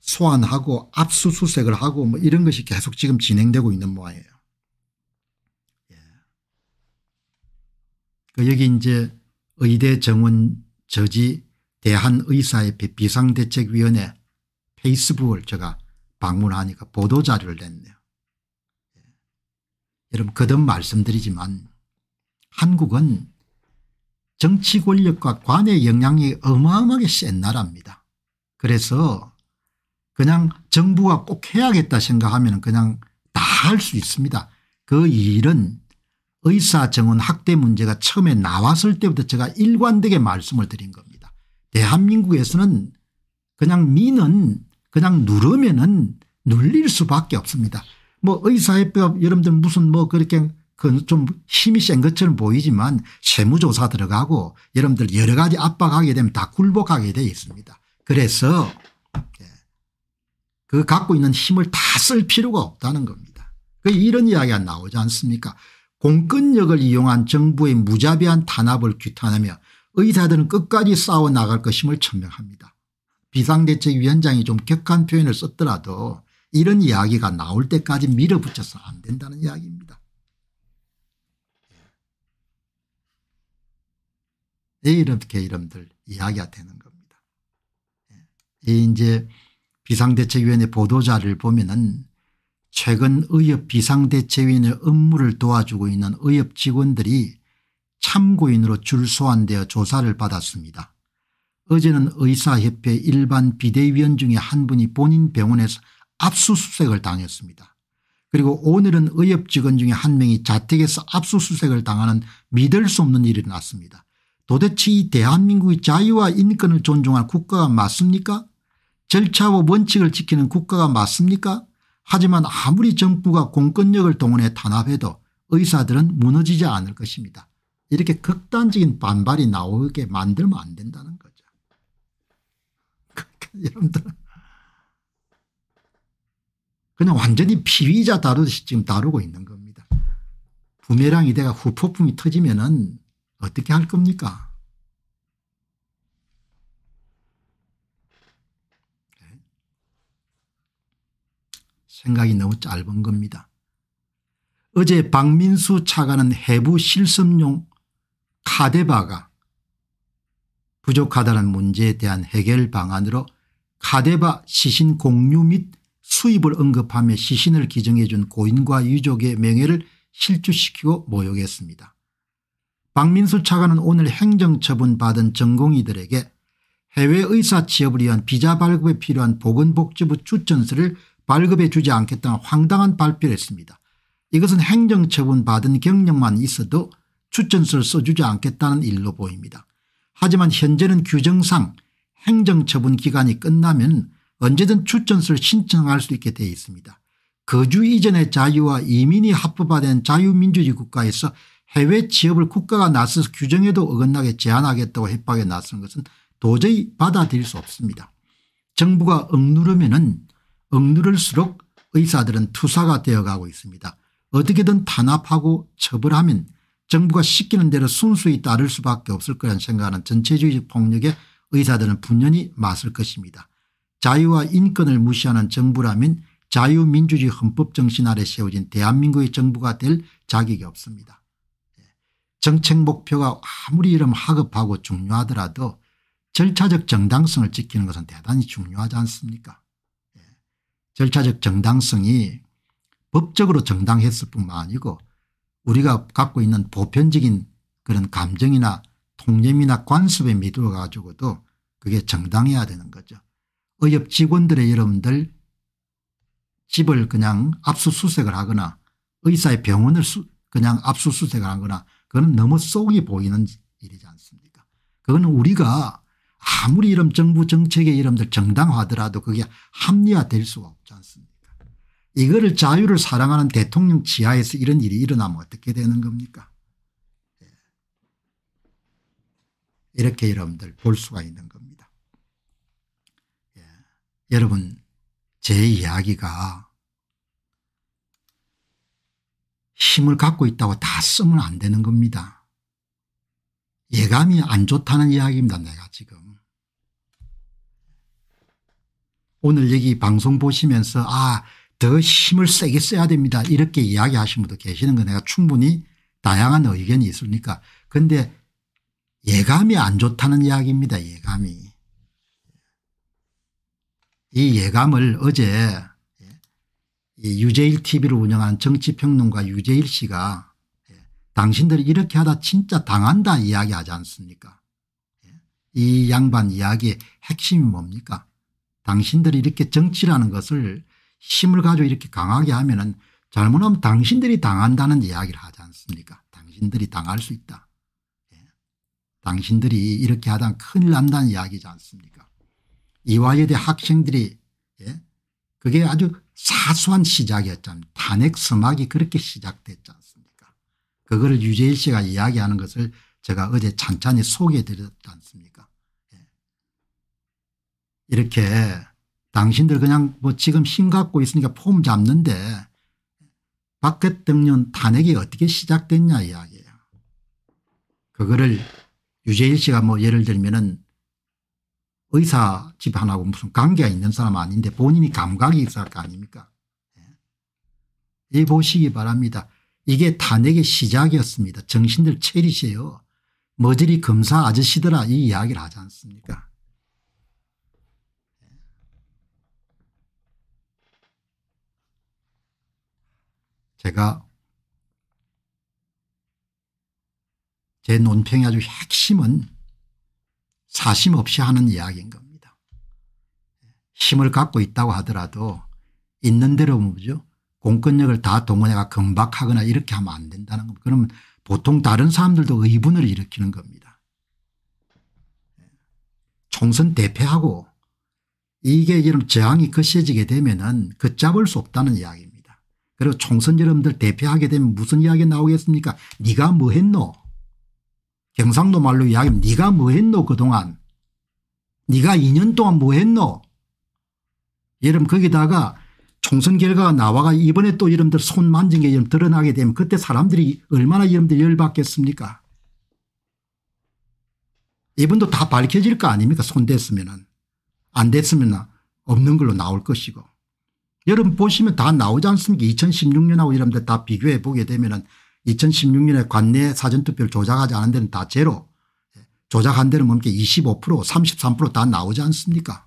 소환하고 압수수색을 하고 뭐 이런 것이 계속 지금 진행되고 있는 모양이에요. 예. 그 여기 이제 의대 정원 저지 대한의사협회 비상대책위원회 페이스북을 제가 방문하니까 보도자료를 냈네요. 예. 여러분 거듭 말씀드리지만 한국은 정치 권력과 관의 영향이 어마어마하게 센 나라입니다. 그래서 그냥 정부가 꼭 해야겠다 생각하면 그냥 다 할 수 있습니다. 그 일은 의사 정원 학대 문제가 처음에 나왔을 때부터 제가 일관되게 말씀을 드린 겁니다. 대한민국에서는 그냥 민은 그냥 누르면은 눌릴 수밖에 없습니다. 뭐 의사협회가 여러분들 무슨 뭐 그렇게 그좀 힘이 센 것처럼 보이지만 세무조사 들어가고 여러분들 여러 가지 압박하게 되면 다 굴복하게 되어 있습니다. 그래서 예, 그 갖고 있는 힘을 다 쓸 필요가 없다는 겁니다. 그 이런 이야기가 나오지 않습니까 공권력을 이용한 정부의 무자비한 탄압을 규탄하며 의사들은 끝까지 싸워 나갈 것임을 천명합니다. 비상대책위원장이 좀 격한 표현을 썼더라도 이런 이야기가 나올 때까지 밀어붙여서 안 된다는 이야기입니다. 예. 이렇게 이름들 이야기가 되는 겁니다. 예. 이 이제 비상대책위원회 보도자를 보면은 최근 의협 비상대책위원회 업무를 도와주고 있는 의협 직원들이 참고인으로 줄소환되어 조사를 받았습니다. 어제는 의사협회 일반 비대위원 중에 한 분이 본인 병원에서 압수수색을 당했습니다. 그리고 오늘은 의협 직원 중에 한 명이 자택에서 압수수색을 당하는 믿을 수 없는 일이 났습니다. 도대체 이 대한민국의 자유와 인권을 존중할 국가가 맞습니까 절차와 원칙을 지키는 국가가 맞습니까 하지만 아무리 정부가 공권력을 동원해 탄압해도 의사들은 무너지지 않을 것입니다. 이렇게 극단적인 반발이 나오게 만들면 안 된다는 거죠. 여러분들 그냥 완전히 피의자 다루듯이 지금 다루고 있는 겁니다. 부메랑이 내가 후폭풍이 터지면 은 어떻게 할 겁니까 네. 생각이 너무 짧은 겁니다. 어제 박민수 차관은 해부 실습용 카데바가 부족하다는 문제에 대한 해결 방안으로 카데바 시신 공유 및 수입을 언급하며 시신을 기증해 준 고인과 유족의 명예를 실추시키고 모욕했습니다. 박민수 차관은 오늘 행정처분 받은 전공의들에게 해외 의사 취업을 위한 비자 발급에 필요한 보건복지부 추천서를 발급해 주지 않겠다는 황당한 발표를 했습니다. 이것은 행정처분 받은 경력만 있어도 추천서를 써주지 않겠다는 일로 보입니다. 하지만 현재는 규정상 행정처분 기간이 끝나면 언제든 추천서를 신청할 수 있게 되어 있습니다. 거주 이전의 자유와 이민이 합법화된 자유민주주의 국가에서 해외 취업을 국가가 나서서 규정에도 어긋나게 제한하겠다고 협박에 나선 것은 도저히 받아들일 수 없습니다. 정부가 억누르면 은 억누를수록 의사들은 투사가 되어가고 있습니다. 어떻게든 탄압하고 처벌하면 정부가 시키는 대로 순수히 따를 수밖에 없을 거라는 생각하는 전체주의적 폭력에 의사들은 분연히 맞설 것입니다. 자유와 인권을 무시하는 정부라면 자유민주주의 헌법정신 아래 세워진 대한민국의 정부가 될 자격이 없습니다. 예. 정책 목표가 아무리 이름 하급하고 중요하더라도 절차적 정당성을 지키는 것은 대단히 중요하지 않습니까 예. 절차적 정당성이 법적으로 정당했을 뿐만 아니고 우리가 갖고 있는 보편적인 그런 감정이나 통념이나 관습에 미루어 가지고도 그게 정당해야 되는 거죠. 의협 직원들의 여러분들 집을 그냥 압수수색을 하거나 의사의 병원을 수, 그냥 압수수색을 하거나 그건 너무 속이 보이는 일이지 않습니까? 그건 우리가 아무리 이런 정부 정책의 이름들 정당화하더라도 그게 합리화될 수가 없지 않습니까? 이거를 자유를 사랑하는 대통령 지하에서 이런 일이 일어나면 어떻게 되는 겁니까 예. 이렇게 여러분들 볼 수가 있는 겁니다. 예. 여러분 제 이야기가 힘을 갖고 있다고 다 쓰면 안 되는 겁니다. 예감이 안 좋다는 이야기입니다. 내가 지금. 오늘 여기 방송 보시면서 아 더 힘을 세게 써야 됩니다. 이렇게 이야기하신 분도 계시는 거 내가 충분히 다양한 의견이 있으니까. 그런데 예감이 안 좋다는 이야기입니다. 예감이. 이 예감을 어제 유재일 tv를 운영하는 정치평론가 유재일 씨가 당신들이 이렇게 하다 진짜 당한다 이야기하지 않습니까 이 양반 이야기의 핵심이 뭡니까 당신들이 이렇게 정치라는 것을 힘을 가지고 이렇게 강하게 하면 은 잘못하면 당신들이 당한다는 이야기를 하지 않습니까 당신들이 당할 수 있다. 예. 당신들이 이렇게 하다 큰일 난다는 이야기지 않습니까 이화여대 학생들이 예. 그게 아주 사소한 시작이었잖아요. 탄핵 서막이 그렇게 시작됐지 않습니까 그거를 유재일 씨가 이야기하는 것을 제가 어제 찬찬히 소개해 드렸지 않습니까 예. 이렇게 당신들 그냥 뭐 지금 힘 갖고 있으니까 폼 잡는데 박 대통령 탄핵이 어떻게 시작됐냐 이야기예요. 그거를 유재일 씨가 뭐 예를 들면은 의사 집안하고 무슨 관계가 있는 사람 아닌데 본인이 감각이 있을 거 아닙니까 이 보시기 바랍니다. 이게 탄핵의 시작이었습니다. 정신들 차리세요. 머저리 검사 아저씨들아 이 이야기를 하지 않습니까 제가 제 논평의 아주 핵심은 사심 없이 하는 이야기인 겁니다. 힘을 갖고 있다고 하더라도 있는 대로 뭐죠 공권력을 다 동원해가 경박하거나 이렇게 하면 안 된다는 겁니다. 그러면 보통 다른 사람들도 의분을 일으키는 겁니다. 총선 대패하고 이게 이런 저항이 거세지게 되면 은 걷잡을 수 없다는 이야기입니다. 그리고 총선 여러분들 대패하게 되면 무슨 이야기 나오겠습니까 네가 뭐 했노 경상도 말로 이야기하면 네가 뭐 했노 그동안? 네가 2년 동안 뭐 했노? 여러분 거기다가 총선 결과가 나와가 이번에 또 여러분들 손 만진 게 드러나게 되면 그때 사람들이 얼마나 여러분들 열받겠습니까? 이분도 다 밝혀질 거 아닙니까? 손 댔으면 안 됐으면 없는 걸로 나올 것이고. 여러분 보시면 다 나오지 않습니까? 2016년하고 여러분들 다 비교해 보게 되면 2016년에 관내 사전투표를 조작하지 않은 데는 다 제로. 조작한 데는 뭡니까 25% 33%다 나오지 않습니까?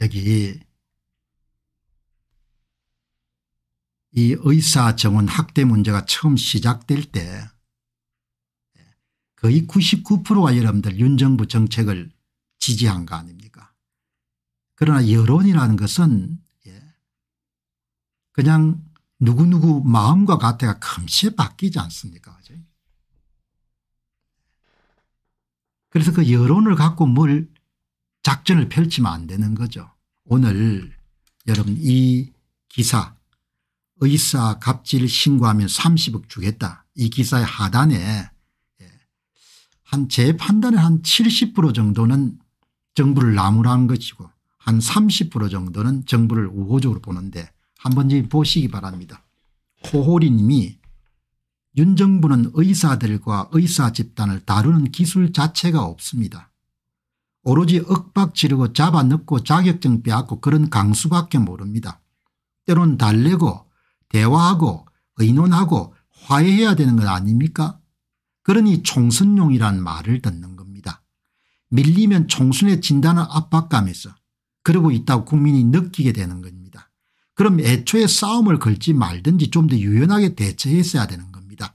여기 이 의사 정원 학대 문제가 처음 시작될 때 거의 99%가 여러분들 윤 정부 정책을 지지한 거 아닙니까 그러나 여론이라는 것은 예, 그냥 누구누구 마음과 가태가 금세 바뀌지 않습니까 그래서 그 여론을 갖고 뭘 작전을 펼치면 안 되는 거죠. 오늘 여러분 이 기사 의사 갑질 신고하면 30억 주겠다. 이 기사의 하단에 예, 한제 판단에 한 70% 정도는 정부를 나무라는 것이고 한 30% 정도는 정부를 우호적으로 보는데 한번 보시기 바랍니다. 호호리 님이 윤 정부는 의사들과 의사 집단을 다루는 기술 자체가 없습니다. 오로지 억박 지르고 잡아넣고 자격증 빼앗고 그런 강수밖에 모릅니다. 때론 달래고 대화하고 의논하고 화해해야 되는 것 아닙니까 그러니 총선용이란 말을 듣는 겁니다. 밀리면 총선에 진다는 압박감에서 그러고 있다고 국민이 느끼게 되는 겁니다. 그럼 애초에 싸움을 걸지 말든지 좀 더 유연하게 대처했어야 되는 겁니다.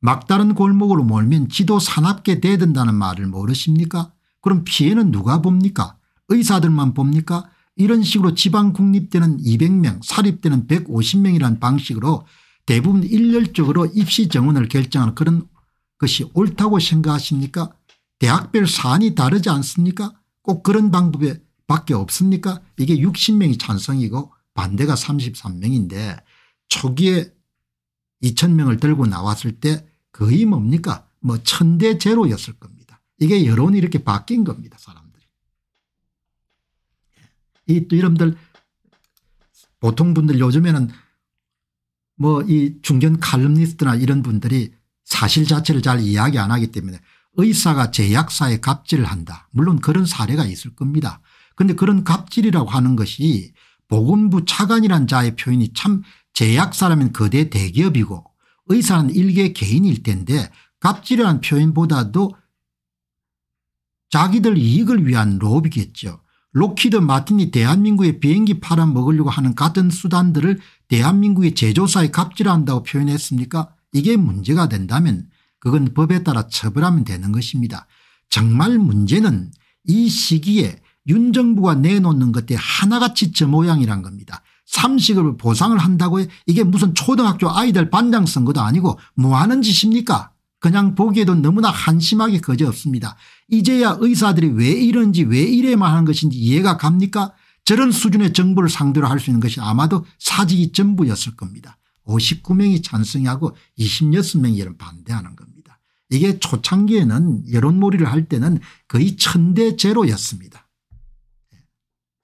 막다른 골목으로 몰면 지도 사납게 대든다는 말을 모르십니까? 그럼 피해는 누가 봅니까? 의사들만 봅니까? 이런 식으로 지방 국립대는 200명 사립대는 150명이라는 방식으로 대부분 일렬적으로 입시 정원을 결정하는 그런 것이 옳다고 생각하십니까? 대학별 사안이 다르지 않습니까? 꼭 그런 방법에 밖에 없습니까 이게 60명이 찬성이고 반대가 33명인데 초기에 2000명을 들고 나왔을 때 거의 뭡니까 뭐 천대 제로였을 겁니다. 이게 여론이 이렇게 바뀐 겁니다 사람들이. 이또 여러분들 보통 분들 요즘에는 뭐 이 중견 칼럼니스트나 이런 분들이 사실 자체를 잘 이야기 안 하기 때문에 의사가 제약사에 갑질을 한다. 물론 그런 사례가 있을 겁니다. 그런데 그런 갑질이라고 하는 것이 보건부 차관이란 자의 표현이 참 제약사라면 거대 대기업이고 의사는 일개 개인일 텐데 갑질이라는 표현보다도 자기들 이익을 위한 로비겠죠. 로키드 마틴이 대한민국의 비행기 팔아먹으려고 하는 같은 수단들을 대한민국의 제조사에 갑질한다고 표현했습니까 이게 문제가 된다면 그건 법에 따라 처벌하면 되는 것입니다. 정말 문제는 이 시기에 윤 정부가 내놓는 것들이 하나같이 저 모양이란 겁니다. 삼식을 보상을 한다고 해 이게 무슨 초등학교 아이들 반장 선거도 아니고 뭐 하는 짓입니까 그냥 보기에도 너무나 한심하게 거지없습니다. 이제야 의사들이 왜 이런지 왜 이래만 하는 것인지 이해가 갑니까 저런 수준의 정부를 상대로 할 수 있는 것이 아마도 사직이 전부였을 겁니다. 59명이 찬성하고 26명이 이런 반대하는 겁니다. 이게 초창기에는 여론몰이를 할 때는 거의 천대 제로였습니다.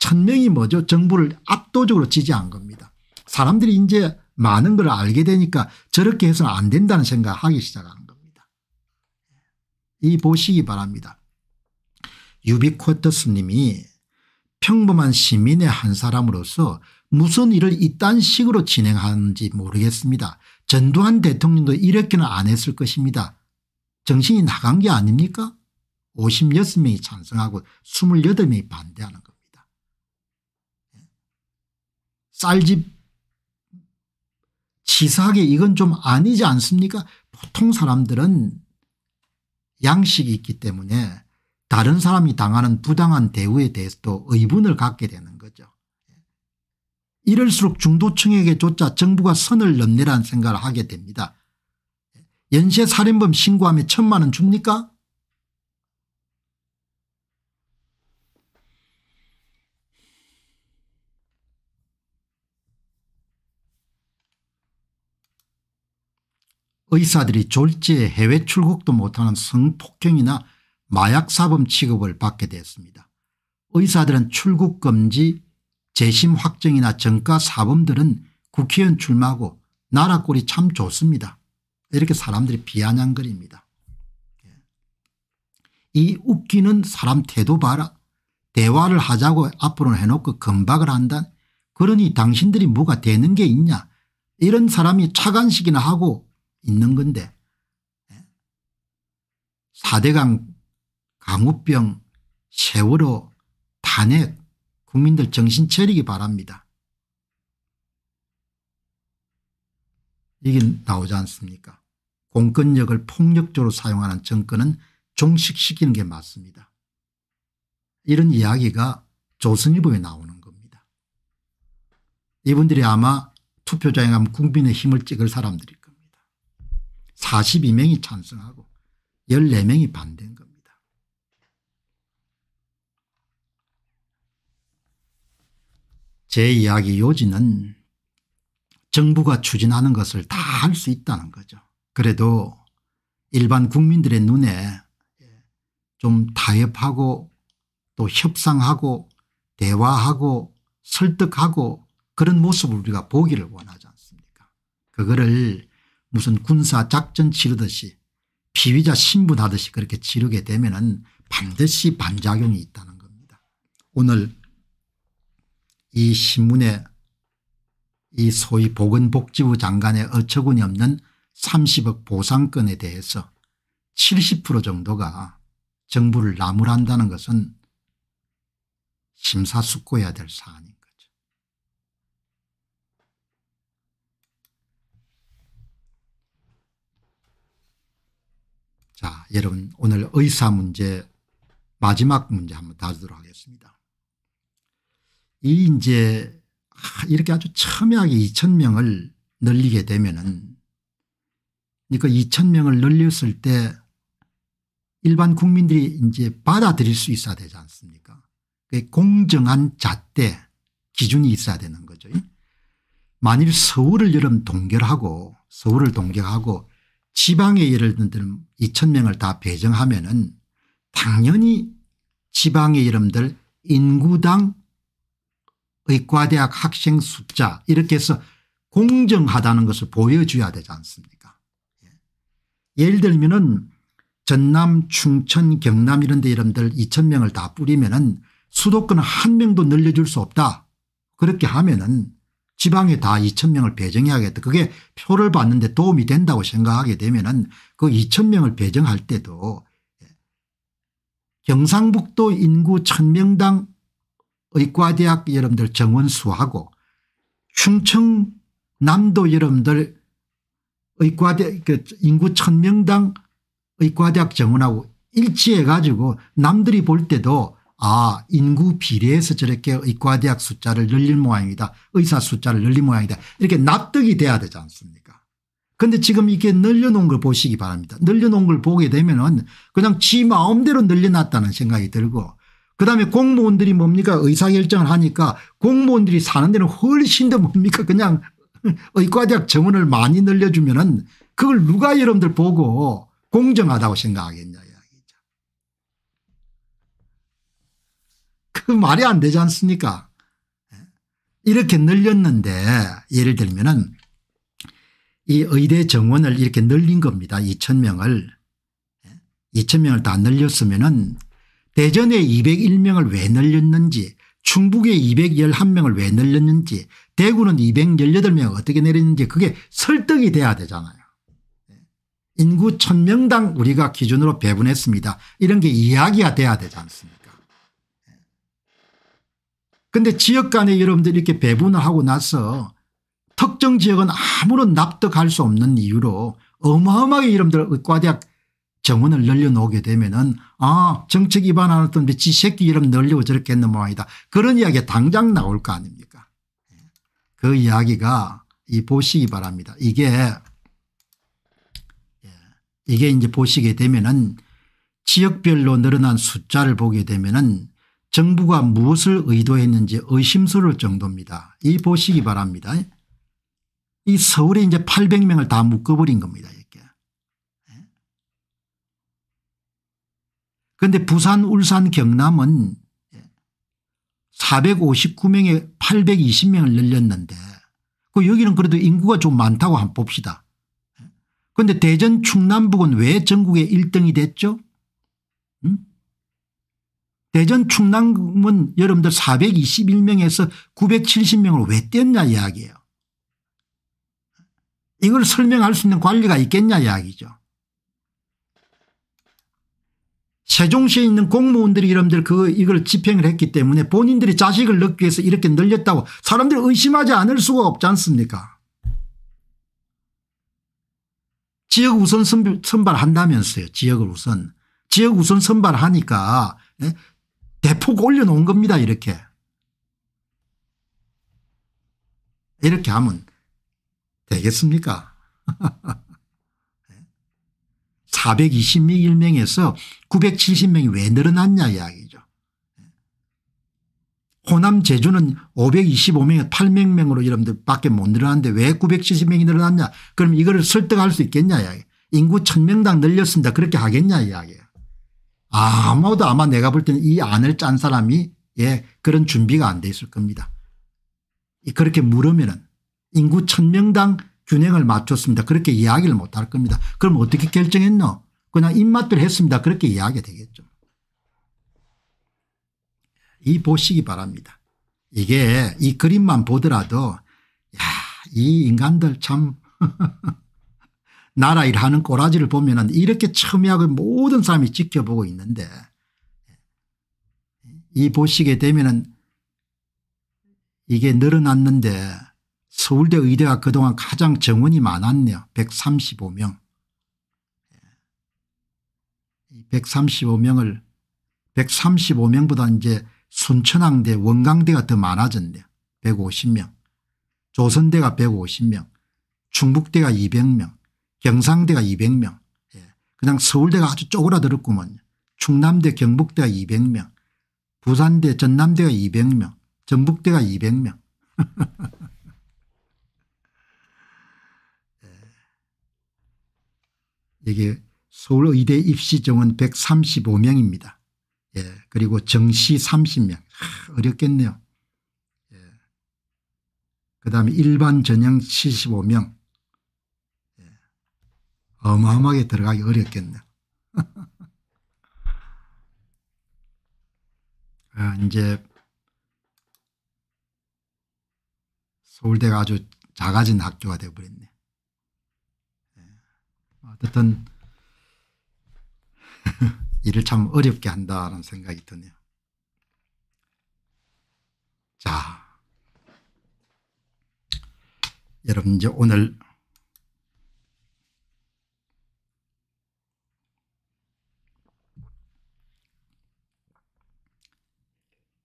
천명이 뭐죠 정부를 압도적으로 지지한 겁니다. 사람들이 이제 많은 걸 알게 되니까 저렇게 해서는 안 된다는 생각을 하기 시작한 겁니다. 이 보시기 바랍니다. 유비쿼터스 님이 평범한 시민의 한 사람으로서 무슨 일을 이딴 식으로 진행하는지 모르겠습니다. 전두환 대통령도 이렇게는 안 했을 것입니다. 정신이 나간 게 아닙니까 56명이 찬성하고 28명이 반대하는 겁니다. 쌀집 치사하게 이건 좀 아니지 않습니까 보통 사람들은 양식이 있기 때문에 다른 사람이 당하는 부당한 대우에 대해서도 의문을 갖게 되는 거죠. 이럴수록 중도층에게조차 정부가 선을 넘내라는 생각을 하게 됩니다. 연쇄살인범 신고하면 천만 원 줍니까 의사들이 졸지에 해외 출국도 못하는 성폭행이나 마약사범 취급을 받게 됐습니다. 의사들은 출국금지 재심 확정이나 정가 사범들은 국회의원 출마하고 나라 꼴이 참 좋습니다. 이렇게 사람들이 비아냥거립니다. 이 웃기는 사람 태도 봐라. 대화를 하자고 앞으로 해놓고 금박을 한다. 그러니 당신들이 뭐가 되는 게 있냐. 이런 사람이 차관식이나 하고 있는 건데 4대강 강우병 세월호 탄핵 국민들 정신 차리기 바랍니다. 이게 나오지 않습니까 공권력을 폭력적으로 사용하는 정권은 종식시키는 게 맞습니다. 이런 이야기가 조선일보에 나오는 겁니다. 이분들이 아마 투표장에 가면 국민의 힘을 찍을 겁니다. 42명이 찬성하고 14명이 반대인 겁니다. 제 이야기 요지는 정부가 추진하는 것을 다 할 수 있다는 거죠. 그래도 일반 국민들의 눈에 좀 타협하고 또 협상하고 대화하고 설득하고 그런 모습을 우리가 보기를 원하지 않습니까 그거를 무슨 군사작전 치르듯이 피의자 신분하듯이 그렇게 치르게 되면 은 반드시 반작용이 있다는 겁니다. 오늘 이 신문에 이 소위 보건복지부 장관의 어처구니 없는 30억 보상건에 대해서 70% 정도가 정부를 나무란다는 것은 심사숙고해야 될 거죠. 자 여러분 오늘 의사 문제 마지막 문제 한번 다루도록 하겠습니다. 이 이제 이렇게 아주 첨예하게 2천 명을 늘리게 되면은 그러니까 2천 명을 늘렸을 때 일반 국민들이 이제 받아들일 수 있어야 되지 않습니까 공정한 잣대 기준이 있어야 되는 거죠. 만일 서울을 여러분 동결하고 서울을 동결하고 지방에 예를 들면 2천 명을 다 배정하면은 당연히 지방의 여러분들 인구당 의과대학 학생 숫자 이렇게 해서 공정하다는 것을 보여줘야 되지 않습니까 예. 예를 들면 전남 충청 경남 이런 데 여러분들 2천 명을 다 뿌리면 은 수도권은 한 명도 늘려줄 수 없다 그렇게 하면 은 지방에 다 2천 명을 배정해야겠다 그게 표를 받는데 도움이 된다고 생각하게 되면 은 그 2천 명을 배정할 때도 예. 경상북도 인구 1000명당 의과대학 여러분들 정원수하고 충청남도 여러분들 의과대 그 인구 1000명당 의과대학 정원하고 일치해 가지고 남들이 볼 때도 아 인구 비례해서 저렇게 의과대학 숫자를 늘릴 모양이다. 의사 숫자를 늘릴 모양이다. 이렇게 납득이 돼야 되지 않습니까? 그런데 지금 이게 늘려놓은 걸 보시기 바랍니다. 늘려놓은 걸 보게 되면 은 그냥 지 마음대로 늘려놨다는 생각이 들고 그다음에 공무원들이 뭡니까? 의사결정을 하니까 공무원들이 사는 데는 훨씬 더 뭡니까? 그냥 [LAUGHS] 의과대학 정원을 많이 늘려주면 은 그걸 누가 여러분들 보고 공정하다고 생각하겠냐 이야기죠. 그 말이 안 되지 않습니까 이렇게 늘렸는데 예를 들면 은 이 의대 정원을 이렇게 늘린 겁니다. 2천명을 2천명을 다 늘렸으면 은 대전에 201명을 왜 늘렸는지 충북에 211명을 왜 늘렸는지 대구는 218명 어떻게 내렸는지 그게 설득이 돼야 되잖아요. 인구 1000명당 우리가 기준으로 배분했습니다. 이런 게 이야기가 돼야 되지 않습니까 그런데 지역 간에 여러분들 이렇게 배분을 하고 나서 특정 지역은 아무런 납득할 수 없는 이유로 어마어마하게 여러분들 의과대학 정원을 늘려놓게 되면은 아 정책 위반하던 지 새끼 이름 늘리고 저렇게 했는 모양이다. 그런 이야기가 당장 나올 거 아닙니까 그 이야기가 이 보시기 바랍니다. 이게 예, 이게 이제 보시게 되면은 지역별로 늘어난 숫자를 보게 되면은 정부가 무엇을 의도했는지 의심스러울 정도입니다. 이 보시기 바랍니다. 이 서울에 이제 800명을 다 묶어버린 겁니다. 그런데 부산 울산 경남은 459명에 820명을 늘렸는데 그 여기는 그래도 인구가 좀 많다고 한번 봅시다. 그런데 대전 충남북은 왜 전국에 1등이 됐죠 음? 대전 충남은 여러분들 421명에서 970명으로 왜 뛰었냐 이야기예요. 이걸 설명할 수 있는 관리가 있겠냐 이야기죠. 세종시에 있는 공무원들이 여러분들 그 이걸 집행을 했기 때문에 본인들이 자식을 넣기 위해서 이렇게 늘렸다고 사람들이 의심하지 않을 수가 없지 않습니까 지역 우선 선발한다면서요 지역을 우선 지역 우선 선발하니까 예? 대폭 올려놓은 겁니다 이렇게. 이렇게 하면 되겠습니까? [LAUGHS] 421명에서 970명이 왜 늘어났냐 이야기죠. 호남 제주는 525명에 800명으로 여러분들 밖에 못 늘어났는데 왜 970명이 늘어났냐? 그럼 이거를 설득할 수 있겠냐 이야기. 인구 1000명당 늘렸습니다. 그렇게 하겠냐 이야기예요. 아무도 아마 내가 볼 때는 이 안을 짠 사람이 예 그런 준비가 안 돼 있을 겁니다. 그렇게 물으면 인구 1000명당 균형을 맞췄습니다. 그렇게 이야기를 못 할 겁니다. 그럼 어떻게 결정했노 그냥 입맛대로 했습니다. 그렇게 이야기가 되겠죠. 이 보시기 바랍니다. 이게 이 그림만 보더라도 야 이 인간들 참 [LAUGHS] 나라 일하는 꼬라지를 보면 이렇게 첨예하게 모든 사람이 지켜보고 있는데 이 보시게 되면 이게 늘어났는데 서울대 의대가 그동안 가장 정원이 많았네요. 135명. 135명을 135명보다 이제 순천항대 원광대가 더 많아졌네요. 150명. 조선대가 150명. 충북대가 200명. 경상대가 200명. 예. 그냥 서울대가 아주 쪼그라들었구먼. 충남대 경북대가 200명. 부산대 전남대가 200명. 전북대가 200명. [LAUGHS] 이게 서울의대 입시 정원 135명입니다. 예. 그리고 정시 30명. 하, 어렵겠네요. 예. 그 다음에 일반 전형 75명. 예. 어마어마하게 들어가기 어렵겠네요. [LAUGHS] 아, 이제 서울대가 아주 작아진 학교가 되어버렸네. 어쨌든 [LAUGHS] 일을 참 어렵게 한다는 생각이 드네요. 자, 여러분 이제 오늘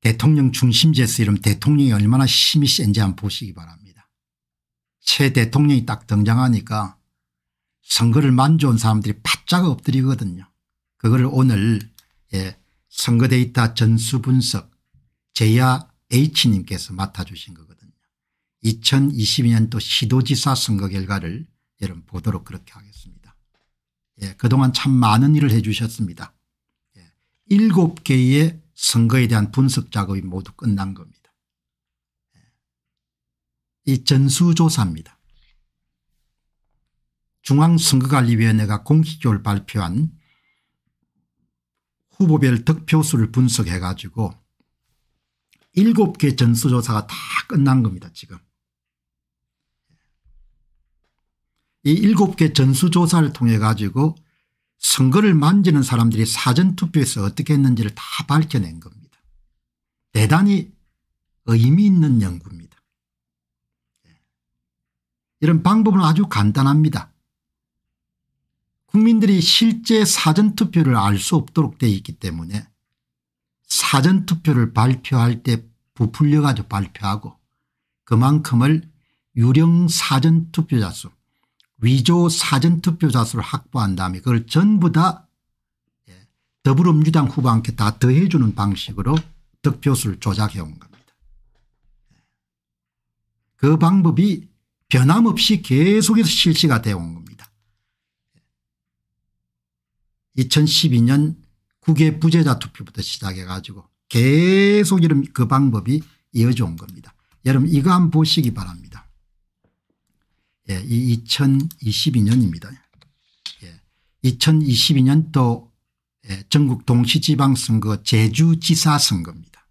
대통령 중심제에서 이런 대통령이 얼마나 힘이 센지 한번 보시기 바랍니다. 새 대통령이 딱 등장하니까 선거를 만져온 사람들이 바짝 엎드리거든요. 그걸 오늘 예, 선거 데이터 전수 분석 제야 H님께서 맡아주신 거거든요. 2022년도 시도지사 선거 결과를 여러분 보도록 그렇게 하겠습니다. 예, 그동안 참 많은 일을 해 주셨습니다. 예, 7개의 선거에 대한 분석 작업이 모두 끝난 겁니다. 예, 이 전수조사입니다. 중앙선거관리위원회가 공식적으로 발표한 후보별 득표수를 분석해 가지고 일곱 개 전수조사가 다 끝난 겁니다 지금. 이 일곱 개 전수조사를 통해 가지고 선거를 만지는 사람들이 사전투표에서 어떻게 했는지를 다 밝혀낸 겁니다. 대단히 의미 있는 연구입니다. 이런 방법은 아주 간단합니다. 국민들이 실제 사전투표를 알 수 없도록 되어 있기 때문에 사전투표를 발표할 때 부풀려 가지고 발표하고 그만큼을 유령 사전투표자 수 위조 사전투표 자 수를 확보한 다음에 그걸 전부 다 예, 더불어민주당 후보한테 다 더해주는 방식으로 득표수를 조작해 온 겁니다. 그 방법이 변함없이 계속해서 실시가 되어 온 겁니다. 2012년 국외 부재자 투표부터 시작해 가지고 계속 이런 그 방법이 이어져 온 겁니다. 여러분 이거 한번 보시기 바랍니다. 예, 이 2022년입니다. 예, 2022년 또 예, 전국 동시지방선거 제주지사 선거입니다.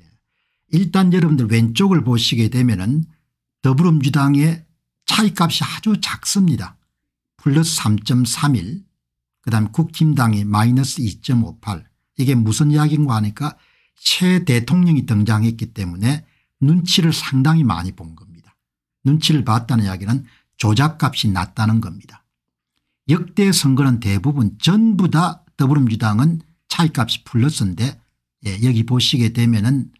예, 일단 여러분들 왼쪽을 보시게 되면 더불어민주당의 차이값이 아주 작습니다. 플러스 3.31 그다음에 국힘당이 마이너스 2.58 이게 무슨 이야기인가 하니까 최 대통령이 등장했기 때문에 눈치를 상당히 많이 본 겁니다. 눈치를 봤다는 이야기는 조작값이 낮다는 겁니다. 역대 선거는 대부분 전부 다 더불어민주당은 차이값이 플러스인데 예, 여기 보시게 되면 은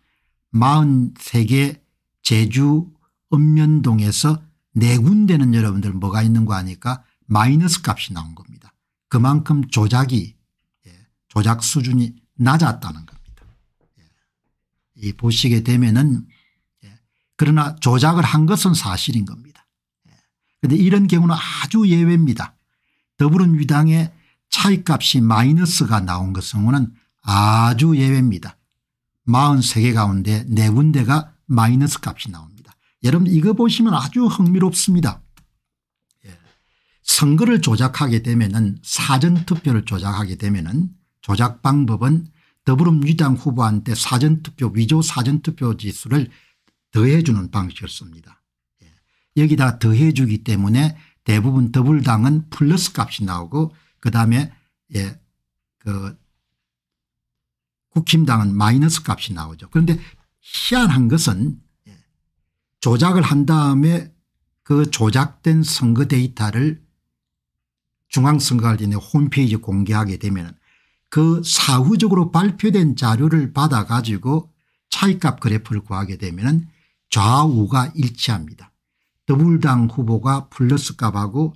43개 제주 읍면동에서 네 군데는 여러분들 뭐가 있는 거 아니까 마이너스 값이 나온 겁니다. 그만큼 조작이 예, 조작 수준이 낮았다는 겁니다. 예. 이 보시게 되면은 예, 그러나 조작을 한 것은 사실인 겁니다. 그런데 이런 경우는 아주 예외입니다. 더불어민주당의 차이값이 마이너스가 나온 것은 아주 예외입니다. 43개 가운데 4군데가 마이너스 값이 나옵니다. 여러분 이거 보시면 아주 흥미롭습니다. 선거를 조작하게 되면은 사전투표를 조작하게 되면은 조작 방법은 더불어민주당 후보한테 사전투표 위조 사전투표 지수를 더해주는 방식을 씁니다. 예. 여기다 더해주기 때문에 대부분 더불당은 플러스 값이 나오고 그다음에 예, 그 국힘당은 마이너스 값이 나오죠. 그런데 희한한 것은 예, 조작을 한 다음에 그 조작된 선거 데이터를 중앙선거관리위원회 홈페이지 공개하게 되면 그 사후적으로 발표된 자료를 받아 가지고 차이값 그래프를 구하게 되면 좌우가 일치합니다. 더불당 후보가 플러스 값하고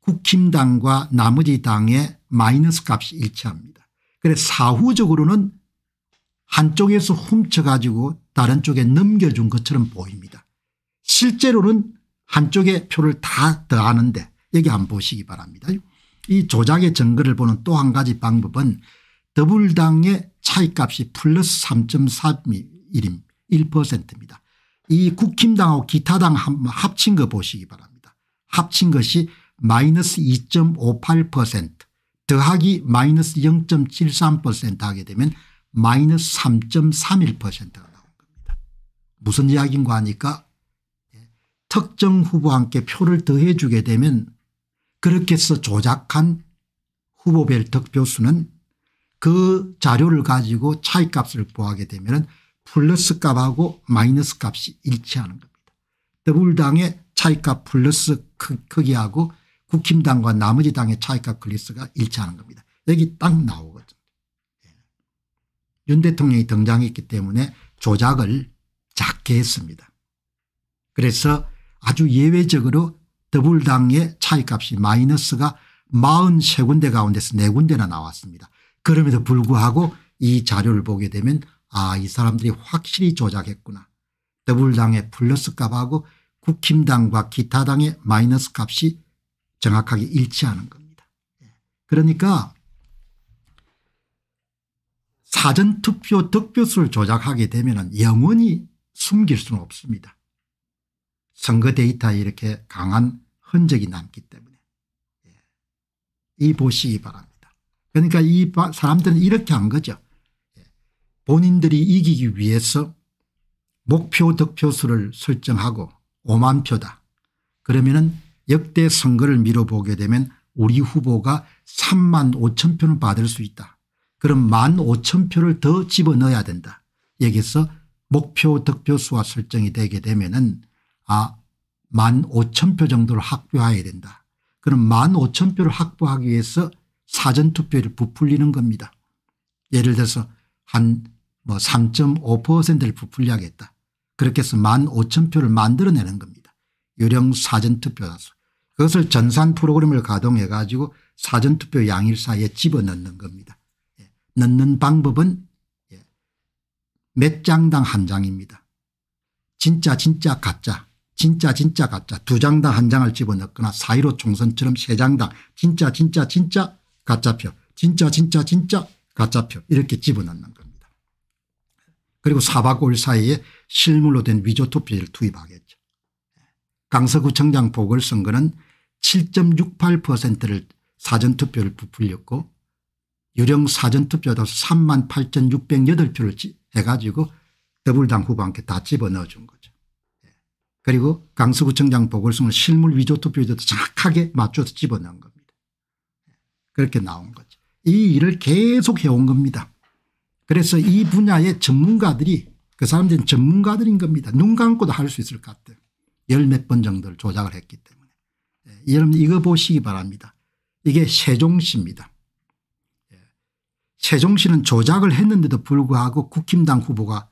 국힘당과 나머지 당의 마이너스 값이 일치합니다. 그래서 사후적으로는 한쪽에서 훔쳐가지고 다른 쪽에 넘겨준 것처럼 보입니다. 실제로는 한쪽에 표를 다 더하는데 여기 한번 보시기 바랍니다. 이 조작의 증거를 보는 또 한 가지 방법은 더불당의 차이값이 플러스 3.31입니다. 이 국힘당하고 기타당 합친 거 보시기 바랍니다. 합친 것이 마이너스 2.58% 더하기 마이너스 0.73% 하게 되면 마이너스 3.31%가 나온 겁니다. 무슨 이야기인가 하니까 특정 후보와 함께 표를 더해 주게 되면 그렇게 해서 조작한 후보별 득표수는 그 자료를 가지고 차이값을 구하게 되면 플러스 값하고 마이너스 값이 일치하는 겁니다. 더불당의 차이값 플러스 크기하고 국힘당과 나머지 당의 차이값 클리스가 일치하는 겁니다. 여기 딱 나오거든요. 예. 윤 대통령이 등장했기 때문에 조작을 작게 했습니다. 그래서 아주 예외적으로 더불당의 차이값이 마이너스가 43군데 가운데서 4군데나 나왔습니다. 그럼에도 불구하고 이 자료를 보게 되면 아 이 사람들이 확실히 조작했구나. 더불당의 플러스 값하고 국힘당과 기타 당의 마이너스 값이 정확하게 일치하는 겁니다. 예. 그러니까 사전투표 득표수를 조작하게 되면 영원히 숨길 수는 없습니다. 선거 데이터에 이렇게 강한 흔적이 남기 때문에 예. 이 보시기 바랍니다. 그러니까 이 사람들은 이렇게 한 거죠. 예. 본인들이 이기기 위해서 목표 득표수를 설정하고 5만 표다. 그러면은 역대 선거를 미뤄보게 되면 우리 후보가 3만 5천 표는 받을 수 있다. 그럼 1만 5천 표를 더 집어넣어야 된다. 여기서 목표 득표수와 설정이 되게 되면은 아, 1만 5천 표 정도를 확보해야 된다. 그럼 1만 5천 표를 확보하기 위해서 사전투표를 부풀리는 겁니다. 예를 들어서 한 뭐 3.5%를 부풀려야겠다. 그렇게 해서 1만 5천 표를 만들어내는 겁니다. 유령 사전투표라서. 그것을 전산 프로그램을 가동해 가지고 사전투표 양일 사이에 집어넣는 겁니다. 예. 넣는 방법은 예. 몇 장당 한 장입니다. 진짜 진짜 가짜 진짜 진짜 가짜 두 장당 한 장을 집어넣거나 4.15 총선처럼 세 장당 진짜 진짜 진짜 가짜표 진짜 진짜 진짜 가짜표 이렇게 집어넣는 겁니다. 그리고 4박 5일 사이에 실물로 된 위조투표지를 투입하겠죠. 강서구청장 보궐선거는 7.68%를 사전투표를 부풀렸고 유령 사전투표도 3만 8,608표를 해가지고 더불당 후보한테 다 집어넣어 준 거죠. 그리고 강서구청장 보궐선거 실물 위조투표에도 정확하게 맞춰서 집어넣은 겁니다. 그렇게 나온 거죠. 이 일을 계속 해온 겁니다. 그래서 이 분야의 전문가들이 그 사람들은 전문가들인 겁니다. 눈 감고도 할 수 있을 것 같아요. 열 몇 번 정도를 조작을 했기 때문에. 예, 여러분 이거 보시기 바랍니다. 이게 세종시입니다. 예, 세종시는 조작을 했는데도 불구하고 국힘당 후보가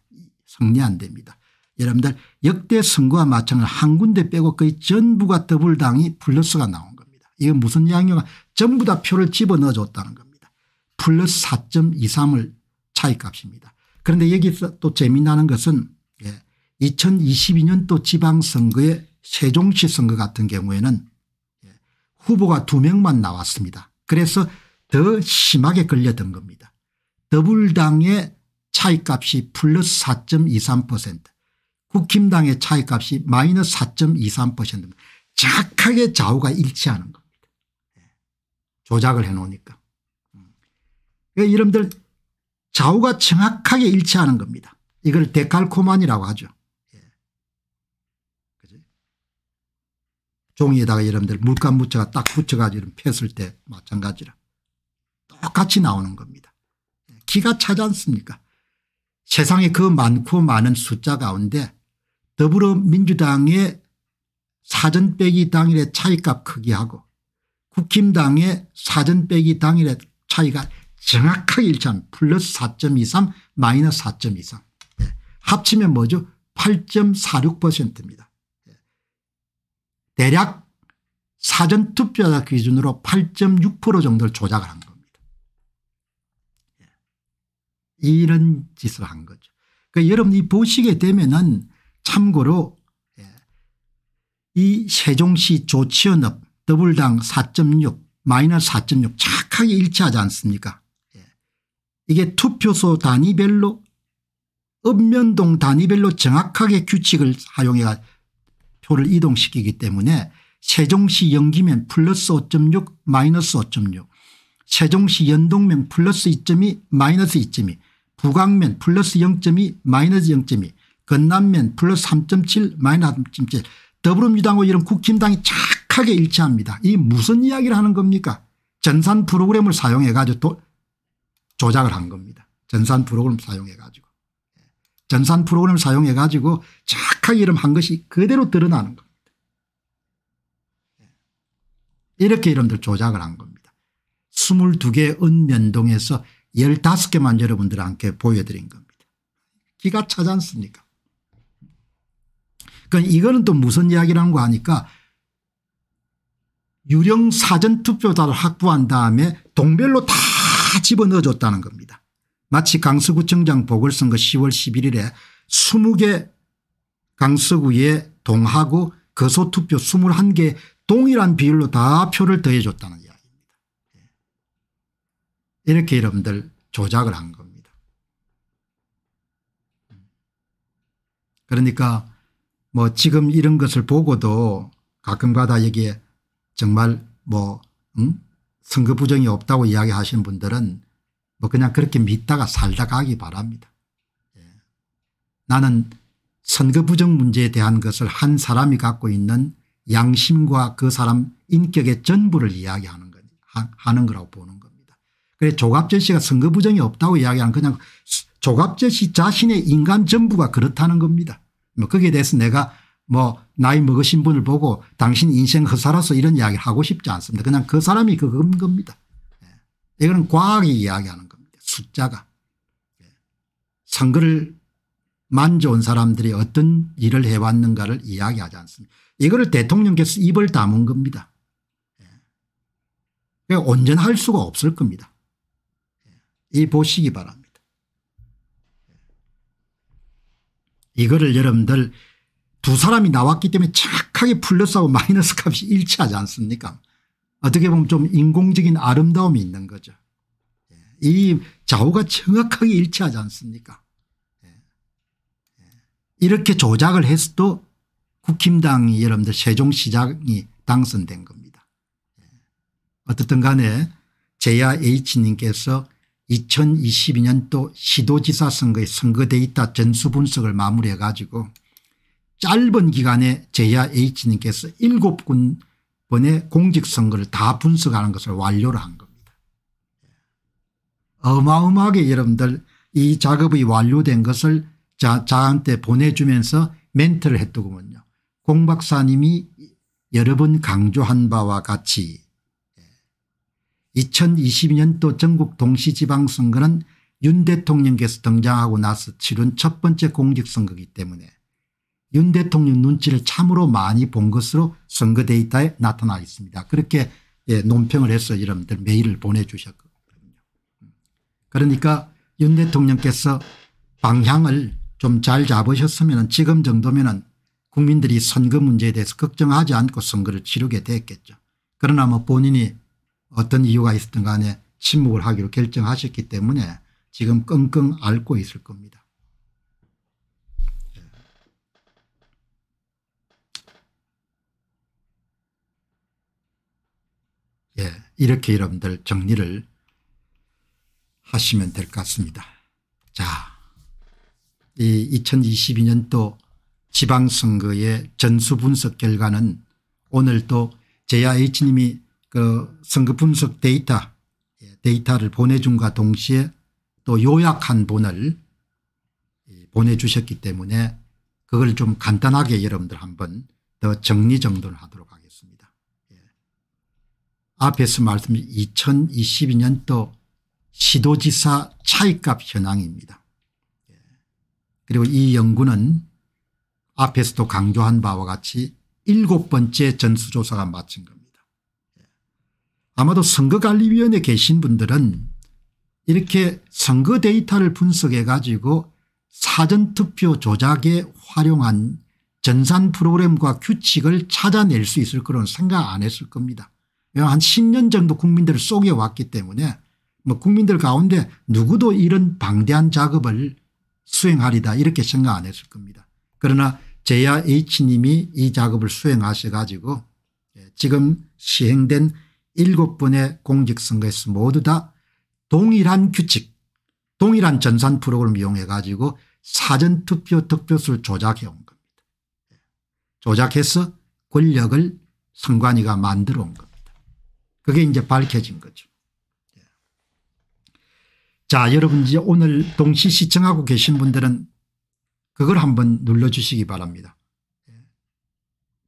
승리 안 됩니다. 여러분들 역대 선거와 마찬가지로 한 군데 빼고 거의 전부가 더불당이 플러스가 나온 겁니다. 이건 무슨 이야기가 전부 다 표를 집어넣어 줬다는 겁니다. 플러스 4.23을 차이값입니다. 그런데 여기서 또 재미나는 것은 2022년도 예, 지방선거의 세종시 선거 같은 경우에는 예, 후보가 두 명만 나왔습니다. 그래서 더 심하게 걸려든 겁니다. 더불당의 차이값이 플러스 4.23% 국힘당의 차이값이 마이너스 4.23%입니다. 정확하게 좌우가 일치하는 겁니다. 예. 조작을 해놓으니까. 음. 그러니까 여러분들 좌우가 정확하게 일치하는 겁니다. 이걸 데칼코만이라고 하죠. 예. 종이에다가 여러분들 물감 묻혀가 딱 붙여가지고 폈을 때 마찬가지라. 똑같이 나오는 겁니다. 예. 기가 차지 않습니까 세상에 그 많고 많은 숫자 가운데 더불어민주당의 사전 빼기 당일의 차이값 크기하고 국힘당의 사전 빼기 당일의 차이가 정확하게 일치한 플러스 4.23 마이너스 4.23 예. 합치면 뭐죠 8.46%입니다. 예. 대략 사전투표자 기준으로 8.6% 정도를 조작을 한 겁니다. 예. 이런 짓을 한 거죠. 그러니까 여러분이 보시게 되면은 참고로 예, 이 세종시 조치연업 더불당 4.6 마이너스 4.6 착하게 일치하지 않습니까 예. 이게 투표소 단위별로 읍면동 단위별로 정확하게 규칙을 사용해 표를 이동시키기 때문에 세종시 연기면 플러스 5.6 마이너스 5.6 세종시 연동면 플러스 2.2 마이너스 2.2 부강면 플러스 0.2 마이너스 0.2 건남면 플러스 3.7 마이너스 3.7 더불어민주당과 이런 국힘당이 착하게 일치합니다. 이 무슨 이야기를 하는 겁니까? 전산 프로그램을 사용해 가지고 조작을 한 겁니다. 전산 프로그램 사용해 가지고 전산 프로그램 사용해 가지고 착하게 이름 한 것이 그대로 드러나는 겁니다. 이렇게 이름들 조작을 한 겁니다. 22개 은면동에서 15개만 여러분들한테 보여드린 겁니다. 기가 차지 않습니까 그러니까 이거는 또 무슨 이야기라는 거 하니까 유령 사전 투표자를 확보한 다음에 동별로 다 집어넣어 줬다는 겁니다. 마치 강서구청장 보궐선거 10월 11일에 20개 강서구에 동하고 거소투표 21개 동일한 비율로 다 표를 더해 줬다는 이야기입니다. 예. 이렇게 여러분들 조작을 한 겁니다. 그러니까 뭐 지금 이런 것을 보고도 가끔가다 여기에 정말 뭐 음? 선거 부정이 없다고 이야기하시는 분들은 뭐 그냥 그렇게 믿다가 살다 가기 바랍니다. 예. 나는 선거 부정 문제에 대한 것을 한 사람이 갖고 있는 양심과 그 사람 인격의 전부를 이야기하는 거, 하는 거라고 보는 겁니다. 그래 조갑재 씨가 선거 부정이 없다고 이야기하는 그냥 조갑재 씨 자신의 인간 전부가 그렇다는 겁니다. 뭐 거기에 대해서 내가 뭐 나이 먹으신 분을 보고 당신 인생 허사라서 이런 이야기를 하고 싶지 않습니다. 그냥 그 사람이 그건 겁니다. 예. 이거는 과학이 이야기하는 겁니다. 숫자가. 예. 선거를 만져온 사람들이 어떤 일을 해왔는가를 이야기하지 않습니다. 이거를 대통령께서 입을 다문 겁니다. 예. 온전할 수가 없을 겁니다. 이 보시기 바랍니다. 이거를 여러분들 두 사람이 나왔기 때문에 정확하게 플러스하고 마이너스 값이 일치하지 않습니까 어떻게 보면 좀 인공적인 아름다움이 있는 거죠. 예. 이 좌우가 정확하게 일치하지 않습니까 예. 예. 이렇게 조작을 했어도 국힘당이 여러분들 세종시장이 당선된 겁니다. 어떻든 간에 제야 H님께서 2022년도 시도지사 선거의 선거 데이터 전수 분석을 마무리해 가지고 짧은 기간에 제야 H님께서 일곱 번의 공직선거를 다 분석하는 것을 완료를 한 겁니다. 어마어마하게 여러분들 이 작업이 완료된 것을 자, 저한테 보내주면서 멘트를 했더군요. 공 박사님이 여러 번 강조한 바와 같이 2022년도 전국 동시지방선거는 윤 대통령께서 등장하고 나서 치른 첫 번째 공직선거이기 때문에 윤 대통령 눈치를 참으로 많이 본 것으로 선거 데이터에 나타나 있습니다. 그렇게 예, 논평을 해서 여러분들 메일을 보내주셨거든요. 그러니까 윤 대통령께서 방향을 좀 잘 잡으셨으면 지금 정도면 국민들이 선거 문제에 대해서 걱정하지 않고 선거를 치르게 됐겠죠. 그러나 뭐 본인이 어떤 이유가 있었든 간에 침묵을 하기로 결정하셨기 때문에 지금 끙끙 앓고 있을 겁니다. 예, 이렇게 여러분들 정리를 하시면 될 것 같습니다. 자, 이 2022년도 지방선거의 전수 분석 결과는 오늘 또 제야 H님이 그 선거 분석 데이터 예, 데이터를 보내준과 동시에 또 요약한 본을 보내주셨기 때문에 그걸 좀 간단하게 여러분들 한번 더 정리정돈을 하도록 하겠습니다. 예. 앞에서 말씀 2022년도 시도지사 차이값 현황입니다. 예. 그리고 이 연구는 앞에서도 강조한 바와 같이 일곱 번째 전수조사가 마친 겁니다. 아마도 선거관리위원회에 계신 분들은 이렇게 선거 데이터를 분석해 가지고 사전투표 조작에 활용한 전산 프로그램과 규칙을 찾아낼 수 있을 거라는 생각 안 했을 겁니다. 한 10년 정도 국민들을 속여 왔기 때문에 뭐 국민들 가운데 누구도 이런 방대한 작업을 수행하리다 이렇게 생각 안 했을 겁니다. 그러나 제야 H님이 이 작업을 수행하셔 가지고 예, 지금 시행된 일곱 번의 공직선거에서 모두 다 동일한 규칙 동일한 전산 프로그램을 이용해 가지고 사전투표 득표수를 조작해 온 겁니다. 조작해서 권력을 선관위가 만들어 온 겁니다. 그게 이제 밝혀진 거죠. 자 여러분 이제 오늘 동시 시청하고 계신 분들은 그걸 한번 눌러주시기 바랍니다.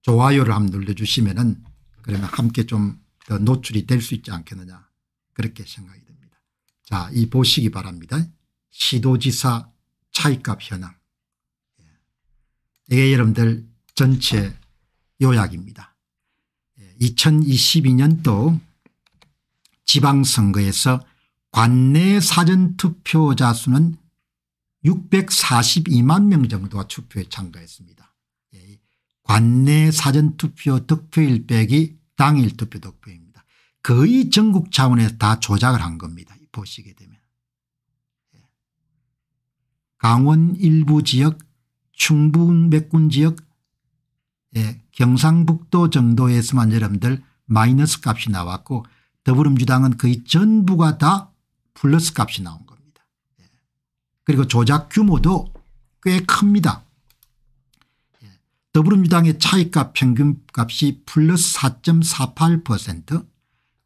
좋아요를 한번 눌러주시면 그러면 함께 좀 노출이 될 수 있지 않겠느냐 그렇게 생각이 됩니다. 자, 이 보시기 바랍니다. 시도지사 차이값 현황. 예. 이게 여러분들 전체 요약입니다. 2022년도 예, 지방선거에서 관내 사전투표자 수는 642만 명 정도가 투표에 참가했습니다. 예, 관내 사전투표 득표일 빼기 당일 투표 득표입니다. 거의 전국 차원에서 다 조작을 한 겁니다. 보시게 되면. 예. 강원 일부 지역 충북 몇군 지역 예, 경상북도 정도에서만 여러분들 마이너스 값이 나왔고 더불어민주당은 거의 전부가 다 플러스 값이 나온 겁니다. 예. 그리고 조작 규모도 꽤 큽니다. 더불어민주당의 차이값 평균값이 플러스 4.48%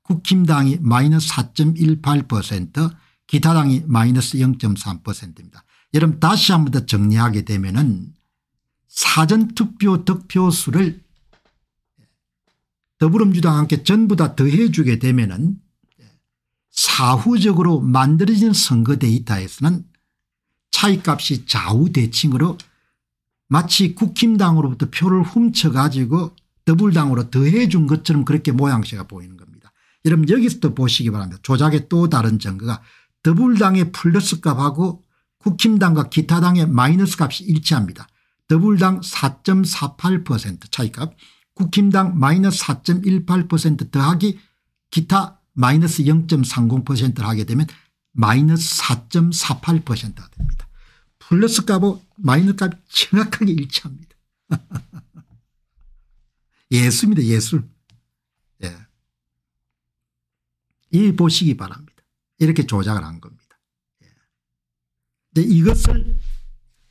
국힘당이 마이너스 4.18% 기타당이 마이너스 0.3%입니다. 여러분 다시 한 번 더 정리하게 되면 은 사전투표 득표수를 더불어민주당과 함께 전부 다 더해 주게 되면 은 사후적으로 만들어진 선거 데이터에서는 차이값이 좌우대칭으로 마치 국힘당으로부터 표를 훔쳐가지고 더불당으로 더해 준 것처럼 그렇게 모양새가 보이는 겁니다. 여러분 여기서도 보시기 바랍니다. 조작의 또 다른 증거가 더불당의 플러스 값하고 국힘당과 기타 당의 마이너스 값이 일치합니다. 더불당 4.48% 차이값 국힘당 마이너스 4.18% 더하기 기타 마이너스 0.30%를 하게 되면 마이너스 4.48%가 됩니다. 플러스 값하고 마이너스 값이 정확하게 일치합니다. [LAUGHS] 예수입니다. 예술. 예. 이 보시기 바랍니다. 이렇게 조작을 한 겁니다. 예. 이것을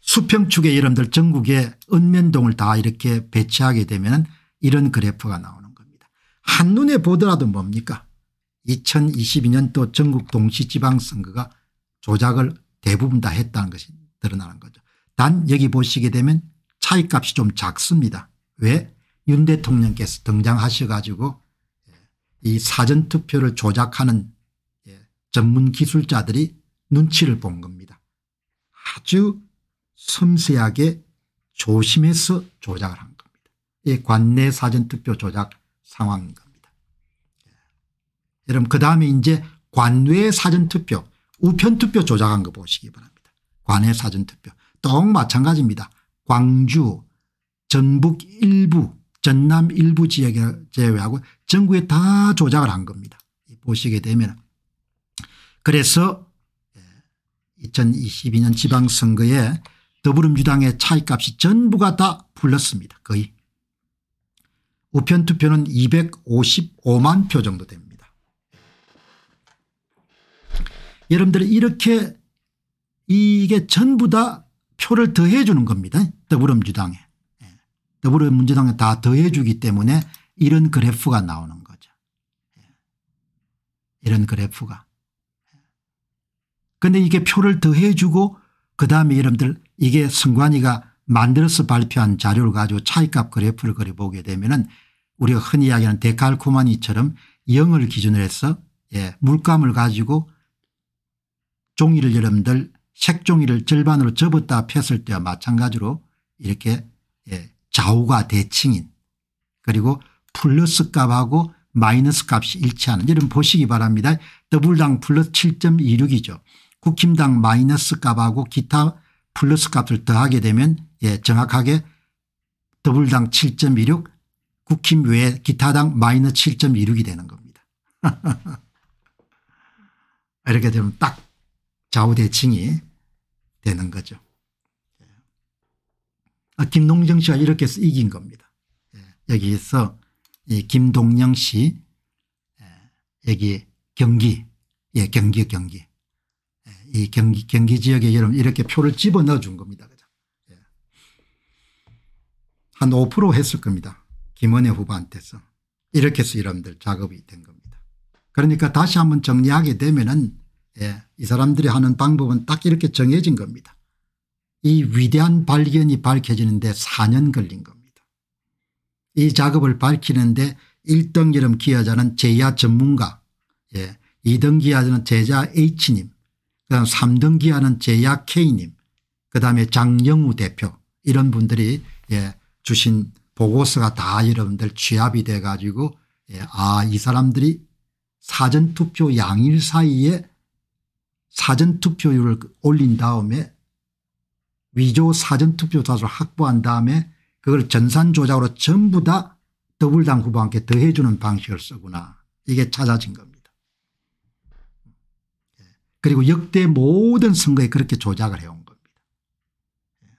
수평축에 여러분들 전국에 은면동을 다 이렇게 배치하게 되면 이런 그래프가 나오는 겁니다. 한눈에 보더라도 뭡니까 2022년 또 전국 동시지방선거가 조작을 대부분 다 했다는 것이 드러나는 거죠. 단 여기 보시게 되면 차이값이 좀 작습니다. 왜? 윤 대통령께서 등장하셔 가지고 이 사전투표를 조작하는 예, 전문 기술자들이 눈치를 본 겁니다. 아주 섬세하게 조심해서 조작을 한 겁니다. 이 관내 사전투표 조작 상황인 겁니다. 예. 여러분 그 다음에 이제 관외 사전투표 우편투표 조작한 거 보시기 바랍니다. 관내 사전투표 또 마찬가지입니다. 광주 전북 일부 전남 일부 지역에 제외하고 전국에 다 조작을 한 겁니다. 보시게 되면 그래서 2022년 지방선거에 더불어민주당의 차이값이 전부가 다 불렀습니다. 거의. 우편 투표는 255만 표 정도 됩니다. 여러분들 이렇게 이게 전부 다 표를 더해 주는 겁니다. 더불어민주당에. 예. 더불어민주당에 다 더해 주기 때문에 이런 그래프가 나오는 거죠. 예. 이런 그래프가. 그런데 이게 표를 더해 주고 그다음에 여러분들 이게 선관위가 만들어서 발표한 자료를 가지고 차이값 그래프를 그려보게 되면 은 우리가 흔히 이야기하는 데칼코마니처럼 0을 기준으로 해서 예, 물감을 가지고 종이를 여러분들 색종이를 절반으로 접었다 폈을 때와 마찬가지로 이렇게 예, 좌우가 대칭인 그리고 플러스 값하고 마이너스 값이 일치하는 여러분 보시기 바랍니다. 더불당 플러스 7.26이죠. 국힘당 마이너스 값하고 기타 플러스 값을 더하게 되면 예, 정확하게 더불당 7.26 국힘 외에 기타당 마이너스 7.26이 되는 겁니다. [LAUGHS] 이렇게 되면 딱 좌우대칭이 되는 거죠. 아, 김동정 씨가 이렇게 해서 이긴 겁니다. 예, 여기에서 이 김동영 씨 예, 여기 경기 예 경기 경기 예, 이 경기 경기 지역에 여러분 이렇게 표를 집어넣어 준 겁니다. 한 5% 했을 겁니다. 김원혜 후보한테서 이렇게 해서 여러분들 작업이 된 겁니다. 그러니까 다시 한번 정리하게 되면은 예, 이 사람들이 하는 방법은 딱 이렇게 정해진 겁니다. 이 위대한 발견이 밝혀지는데 4년 걸린 겁니다. 이 작업을 밝히는데 1등 여름 기여자는 제야 전문가 예, 2등 기여자는 제자 H님 그다음 3등 기여는 제야 K님 그다음에 장영우 대표 이런 분들이 예, 주신 보고서가 다 여러분들 취합이 돼 가지고 예, 아이 사람들이 사전투표 양일 사이에 사전투표율을 올린 다음에 위조 사전투표자를 확보한 다음에 그걸 전산조작으로 전부 다 더불당 후보한테 더해 주는 방식을 쓰구나 이게 찾아진 겁니다. 예. 그리고 역대 모든 선거에 그렇게 조작을 해온 겁니다. 예.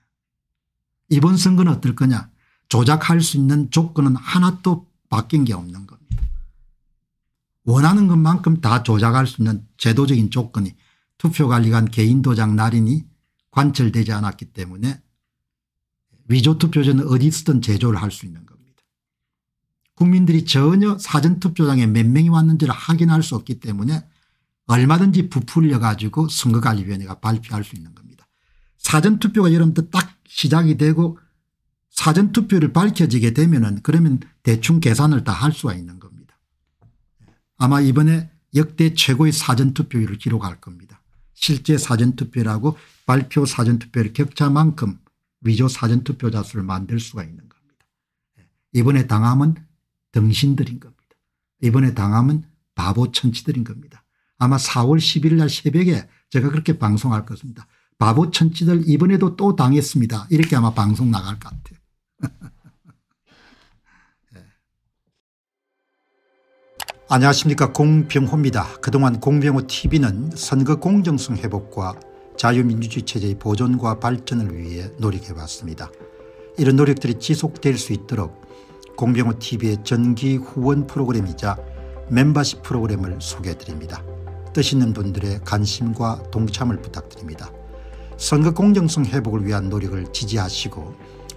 이번 선거는 어떨 거냐 조작할 수 있는 조건은 하나도 바뀐 게 없는 겁니다. 원하는 것만큼 다 조작할 수 있는 제도적인 조건이 투표관리관 개인도장 날인이 관철되지 않았기 때문에 위조투표제는 어디 있든 제조를 할 수 있는 겁니다. 국민들이 전혀 사전투표장에 몇 명이 왔는지를 확인할 수 없기 때문에 얼마든지 부풀려 가지고 선거관리위원회가 발표할 수 있는 겁니다. 사전투표가 여러분들 딱 시작이 되고 사전투표를 밝혀지게 되면 그러면 대충 계산을 다 할 수가 있는 겁니다. 아마 이번에 역대 최고의 사전투표율을 기록할 겁니다. 실제 사전투표라고 발표 사전투표의 격차만큼 위조 사전투표자 수를 만들 수가 있는 겁니다. 이번에 당함은 등신들인 겁니다. 이번에 당함은 바보 천치들인 겁니다. 아마 4월 10일 날 새벽에 제가 그렇게 방송할 것입니다. 바보 천치들 이번에도 또 당했습니다. 이렇게 아마 방송 나갈 것 같아요. [LAUGHS] 안녕하십니까 공병호입니다. 그동안 공병호 tv는 선거 공정성 회복과 자유민주주의 체제의 보존과 발전을 위해 노력해왔습니다. 이런 노력들이 지속될 수 있도록 공병호 tv의 전기 후원 프로그램이자 멤버십 프로그램을 소개해드립니다. 뜻 있는 분들의 관심과 동참을 부탁드립니다. 선거 공정성 회복을 위한 노력을 지지하시고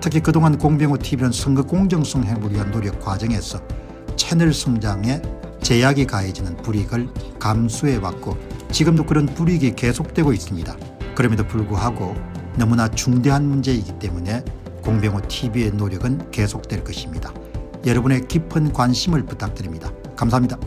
특히 그동안 공병호TV는 선거 공정성 회복을 위한 노력 과정에서 채널 성장에 제약이 가해지는 불이익을 감수해왔고 지금도 그런 불이익이 계속되고 있습니다. 그럼에도 불구하고 너무나 중대한 문제이기 때문에 공병호 TV의 노력은 계속될 것입니다. 여러분의 깊은 관심을 부탁드립니다. 감사합니다.